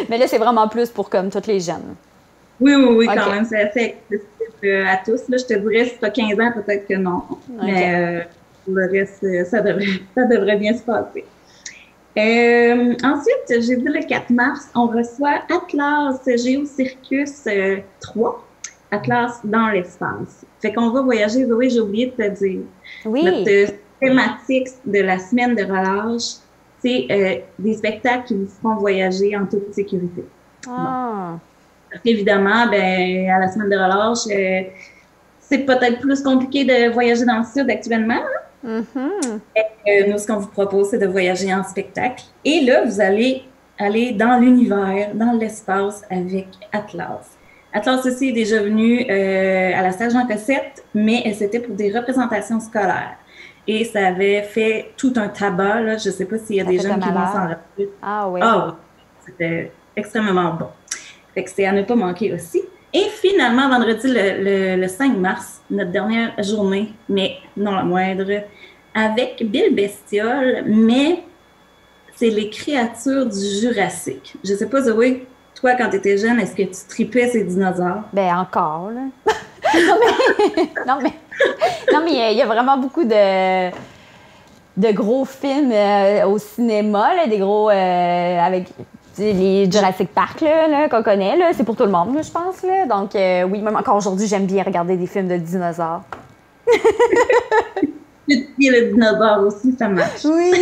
Mais là, c'est vraiment plus pour comme toutes les jeunes. Oui, oui, oui, quand même. C'est assez accessible euh, à tous. Là, je te dirais, si tu as 15 ans, peut-être que non. Mais euh, pour le reste, ça devrait, ça devrait bien se passer. Euh, ensuite, j'ai dit le 4 mars, on reçoit Atlas Géocircus euh, 3, Atlas dans l'espace. Fait qu'on va voyager, oui, j'ai oublié de te dire. Oui. Notre thématique de la semaine de relâche, c'est euh, des spectacles qui vous feront voyager en toute sécurité. Ah. Parce qu'évidemment, ben, à la semaine de relâche, euh, c'est peut-être plus compliqué de voyager dans le sud actuellement. hein. Mhm. Et, euh, nous, ce qu'on vous propose, c'est de voyager en spectacle. Et là, vous allez aller dans l'univers, dans l'espace avec Atlas. Atlas aussi est déjà venu euh, à la stage Jean Cossette, mais c'était pour des représentations scolaires. Et ça avait fait tout un tabac. Là. Je ne sais pas s'il y a Ça des jeunes qui vont s'en rappeler. Ah oui. Ah oui, c'était extrêmement bon. Fait que c'est à ne pas manquer aussi. Et finalement, vendredi, le, le- le 5 mars, notre dernière journée, mais non la moindre, avec Bill Bestiole, mais c'est les créatures du Jurassique. Je sais pas, Zoé, toi, quand tu étais jeune, est-ce que tu tripais ces dinosaures? Ben encore, là. non, mais, non, mais, non, mais il y a- vraiment beaucoup de, de gros films euh, au cinéma, là, des gros euh, avec les Jurassic Park là, là, qu'on connaît. là. C'est pour tout le monde, je pense. Là. Donc, euh, oui, même encore aujourd'hui, j'aime bien regarder des films de dinosaures. Le dinosaure aussi, ça marche. Oui,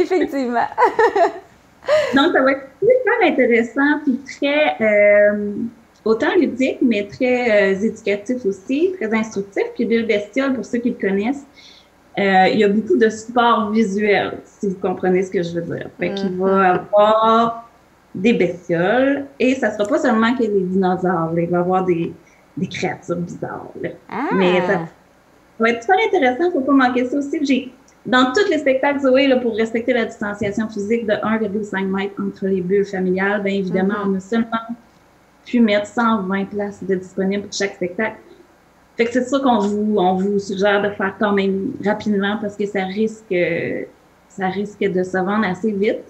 effectivement. Donc, ça va être super intéressant, puis très, euh, autant ludique, mais très euh, éducatif aussi, très instructif. Puis Bill Bestiole, pour ceux qui le connaissent, euh, il y a beaucoup de support visuel, si vous comprenez ce que je veux dire. Fait qu'il va avoir des bestioles, et ça sera pas seulement que des dinosaures, il va y avoir des, des créatures bizarres. là. Mais ça, ça va être super intéressant, faut pas manquer ça aussi. J'ai dans tous les spectacles, Zoé, là, pour respecter la distanciation physique de 1,5 mètres entre les bulles familiales, bien évidemment, Mhm. on a seulement pu mettre 120 places de disponibles pour chaque spectacle. Fait que c'est ça qu'on vous, on vous suggère de faire quand même rapidement parce que ça risque, ça risque de se vendre assez vite.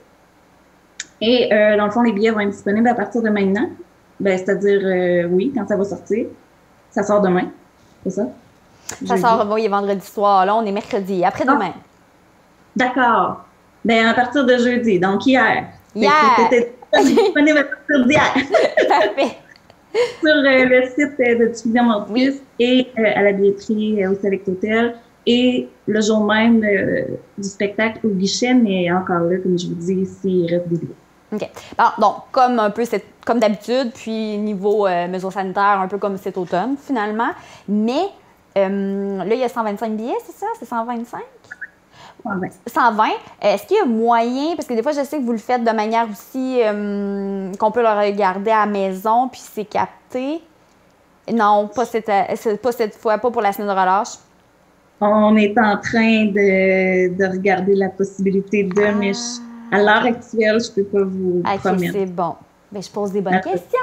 Et euh, dans le fond, les billets vont être disponibles à partir de maintenant. Ben, c'est-à-dire, euh, oui, quand ça va sortir. Ça sort demain, c'est ça? Ça sort oui, vendredi soir. Là, on est mercredi. Après-demain. D'accord. Ben, à partir de jeudi, donc hier. Hier. C'était disponible à partir d'hier. Parfait. Sur euh, le site euh, de Diffusion Montis et euh, à la billetterie euh, au Select Hotel. Et le jour même euh, du spectacle au guichet, mais encore là, comme je vous dis, s'il reste des billets. OK. Bon, donc, comme un peu comme d'habitude, puis niveau euh, mesures sanitaires, un peu comme cet automne, finalement. Mais euh, là, il y a 125 billets, c'est ça? C'est 125? 120. Est-ce qu'il y a moyen, parce que des fois, je sais que vous le faites de manière aussi euh, qu'on peut le regarder à la maison, puis c'est capté? Non, pas cette, euh, pas cette fois, pas pour la semaine de relâche. On est en train de, de regarder la possibilité de, mais je- à l'heure actuelle, je peux pas vous OK, promettre. c'est bon. Ben, je pose des bonnes questions.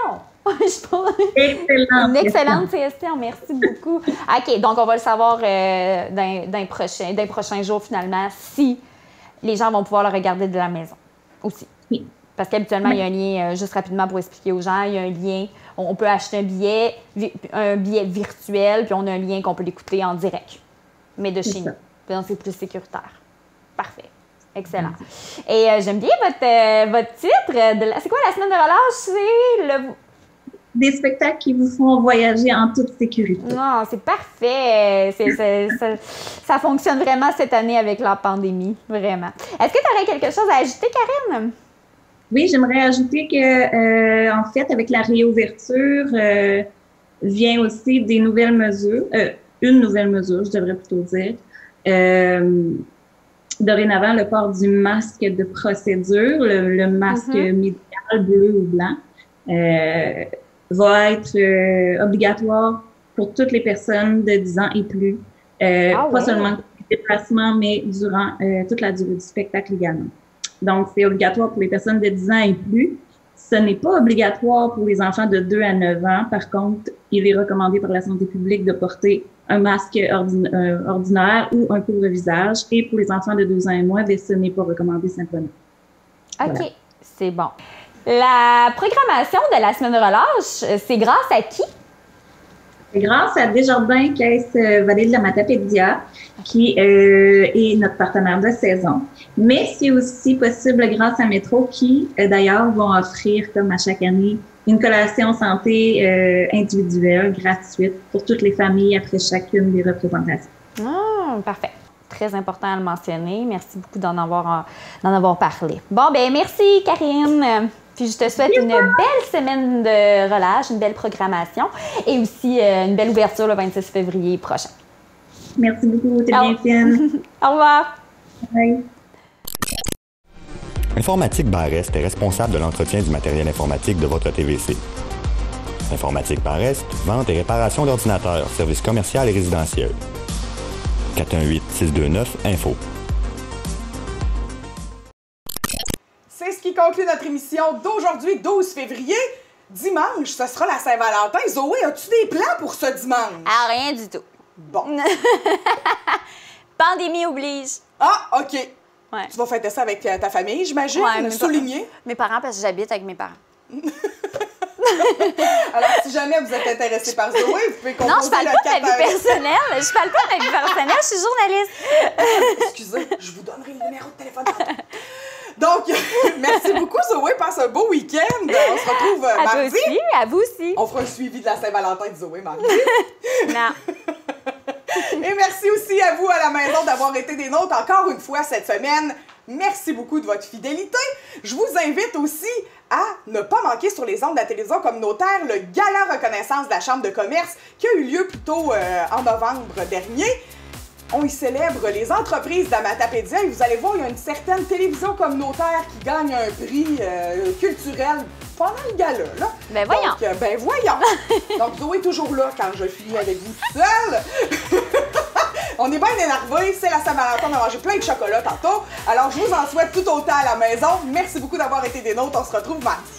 Je Excellente Une excellente question. question. Merci beaucoup. OK, donc on va le savoir euh, dans, dans les prochains, dans les prochains jours, finalement, si les gens vont pouvoir le regarder de la maison aussi. Parce qu'habituellement, il y a un lien, euh, juste rapidement pour expliquer aux gens, il y a un lien. On, on peut acheter un billet, un billet virtuel, puis on a un lien qu'on peut l'écouter en direct, mais de chez nous. Donc, c'est plus sécuritaire. Parfait. Excellent. Et euh, j'aime bien votre, euh, votre titre. de la- C'est quoi la semaine de relâche? C'est le, Des spectacles qui vous font voyager en toute sécurité. Non, c'est parfait. Ça, ça fonctionne vraiment cette année avec la pandémie, vraiment. Est-ce que tu aurais quelque chose à ajouter, Karine? Oui, j'aimerais ajouter que, euh, en fait, avec la réouverture, euh, vient aussi des nouvelles mesures, euh, une nouvelle mesure, je devrais plutôt dire. Euh, dorénavant, le port du masque de procédure, le, le masque Mhm. médical bleu ou blanc, va être euh, obligatoire pour toutes les personnes de 10 ans et plus. Euh, Ah pas seulement les déplacements, mais durant euh, toute la durée du spectacle également. Donc, c'est obligatoire pour les personnes de 10 ans et plus. Ce n'est pas obligatoire pour les enfants de 2 à 9 ans. Par contre, il est recommandé par la santé publique de porter un masque ordina- euh, ordinaire ou un couvre-visage. Et pour les enfants de 2 ans et moins, ben, ce n'est pas recommandé simplement. OK, Voilà. c'est bon. La programmation de la semaine de relâche, euh, c'est grâce à qui? C'est grâce à Desjardins Caisse euh, Vallée de la Matapédia, qui euh, est notre partenaire de saison. Mais c'est aussi possible grâce à Métro, qui d'ailleurs vont offrir, comme à chaque année, une collation santé euh, individuelle gratuite pour toutes les familles après chacune des représentations. Ah, parfait. Très important à le mentionner. Merci beaucoup d'en avoir, d'en avoir parlé. Bon, ben merci, Karine. Puis je te souhaite une belle semaine de relâche, une belle programmation et aussi euh, une belle ouverture le 26 février prochain. Merci beaucoup, t'es bien. Au revoir. Bye. Informatique Barest est responsable de l'entretien du matériel informatique de votre TVC. Informatique Barest, vente et réparation d'ordinateurs, services commerciaux et résidentiels. 418-629-INFO. Conclut notre émission d'aujourd'hui, 12 février. Dimanche, ce sera la Saint-Valentin. Zoé, as-tu des plans pour ce dimanche? Ah, rien du tout. Bon. Pandémie oblige. Ah, OK. Ouais. Tu vas fêter ça avec euh, ta famille, j'imagine, Ouais, pa- Mes parents, parce que j'habite avec mes parents. Alors, si jamais vous êtes intéressé par Zoé, vous pouvez composer Non, je parle le pas de ma vie 418. personnelle. Je parle pas de ma vie personnelle. Je suis journaliste. Excusez, je vous donnerai le numéro de téléphone. Donc, merci beaucoup, Zoé. Passe un beau week-end. On se retrouve euh, À toi mardi. aussi, à vous aussi. On fera un suivi de la Saint-Valentin de Zoé mardi. Non. Et merci aussi à vous à la maison d'avoir été des nôtres encore une fois cette semaine. Merci beaucoup de votre fidélité. Je vous invite aussi à ne pas manquer sur les ondes de la télévision communautaire le gala reconnaissance de la Chambre de commerce qui a eu lieu plus tôt euh, en novembre dernier. On y célèbre les entreprises d'Amatapédia et vous allez voir, il y a une certaine télévision communautaire qui gagne un prix euh, culturel pendant le gala. Là. Ben voyons. Donc, euh, ben voyons. Donc Zoé est toujours là quand je finis avec vous seule. On est bien énervés, c'est la Saint-Valentin, on a mangé plein de chocolat tantôt. Alors je vous en souhaite tout autant à la maison. Merci beaucoup d'avoir été des nôtres, on se retrouve mardi.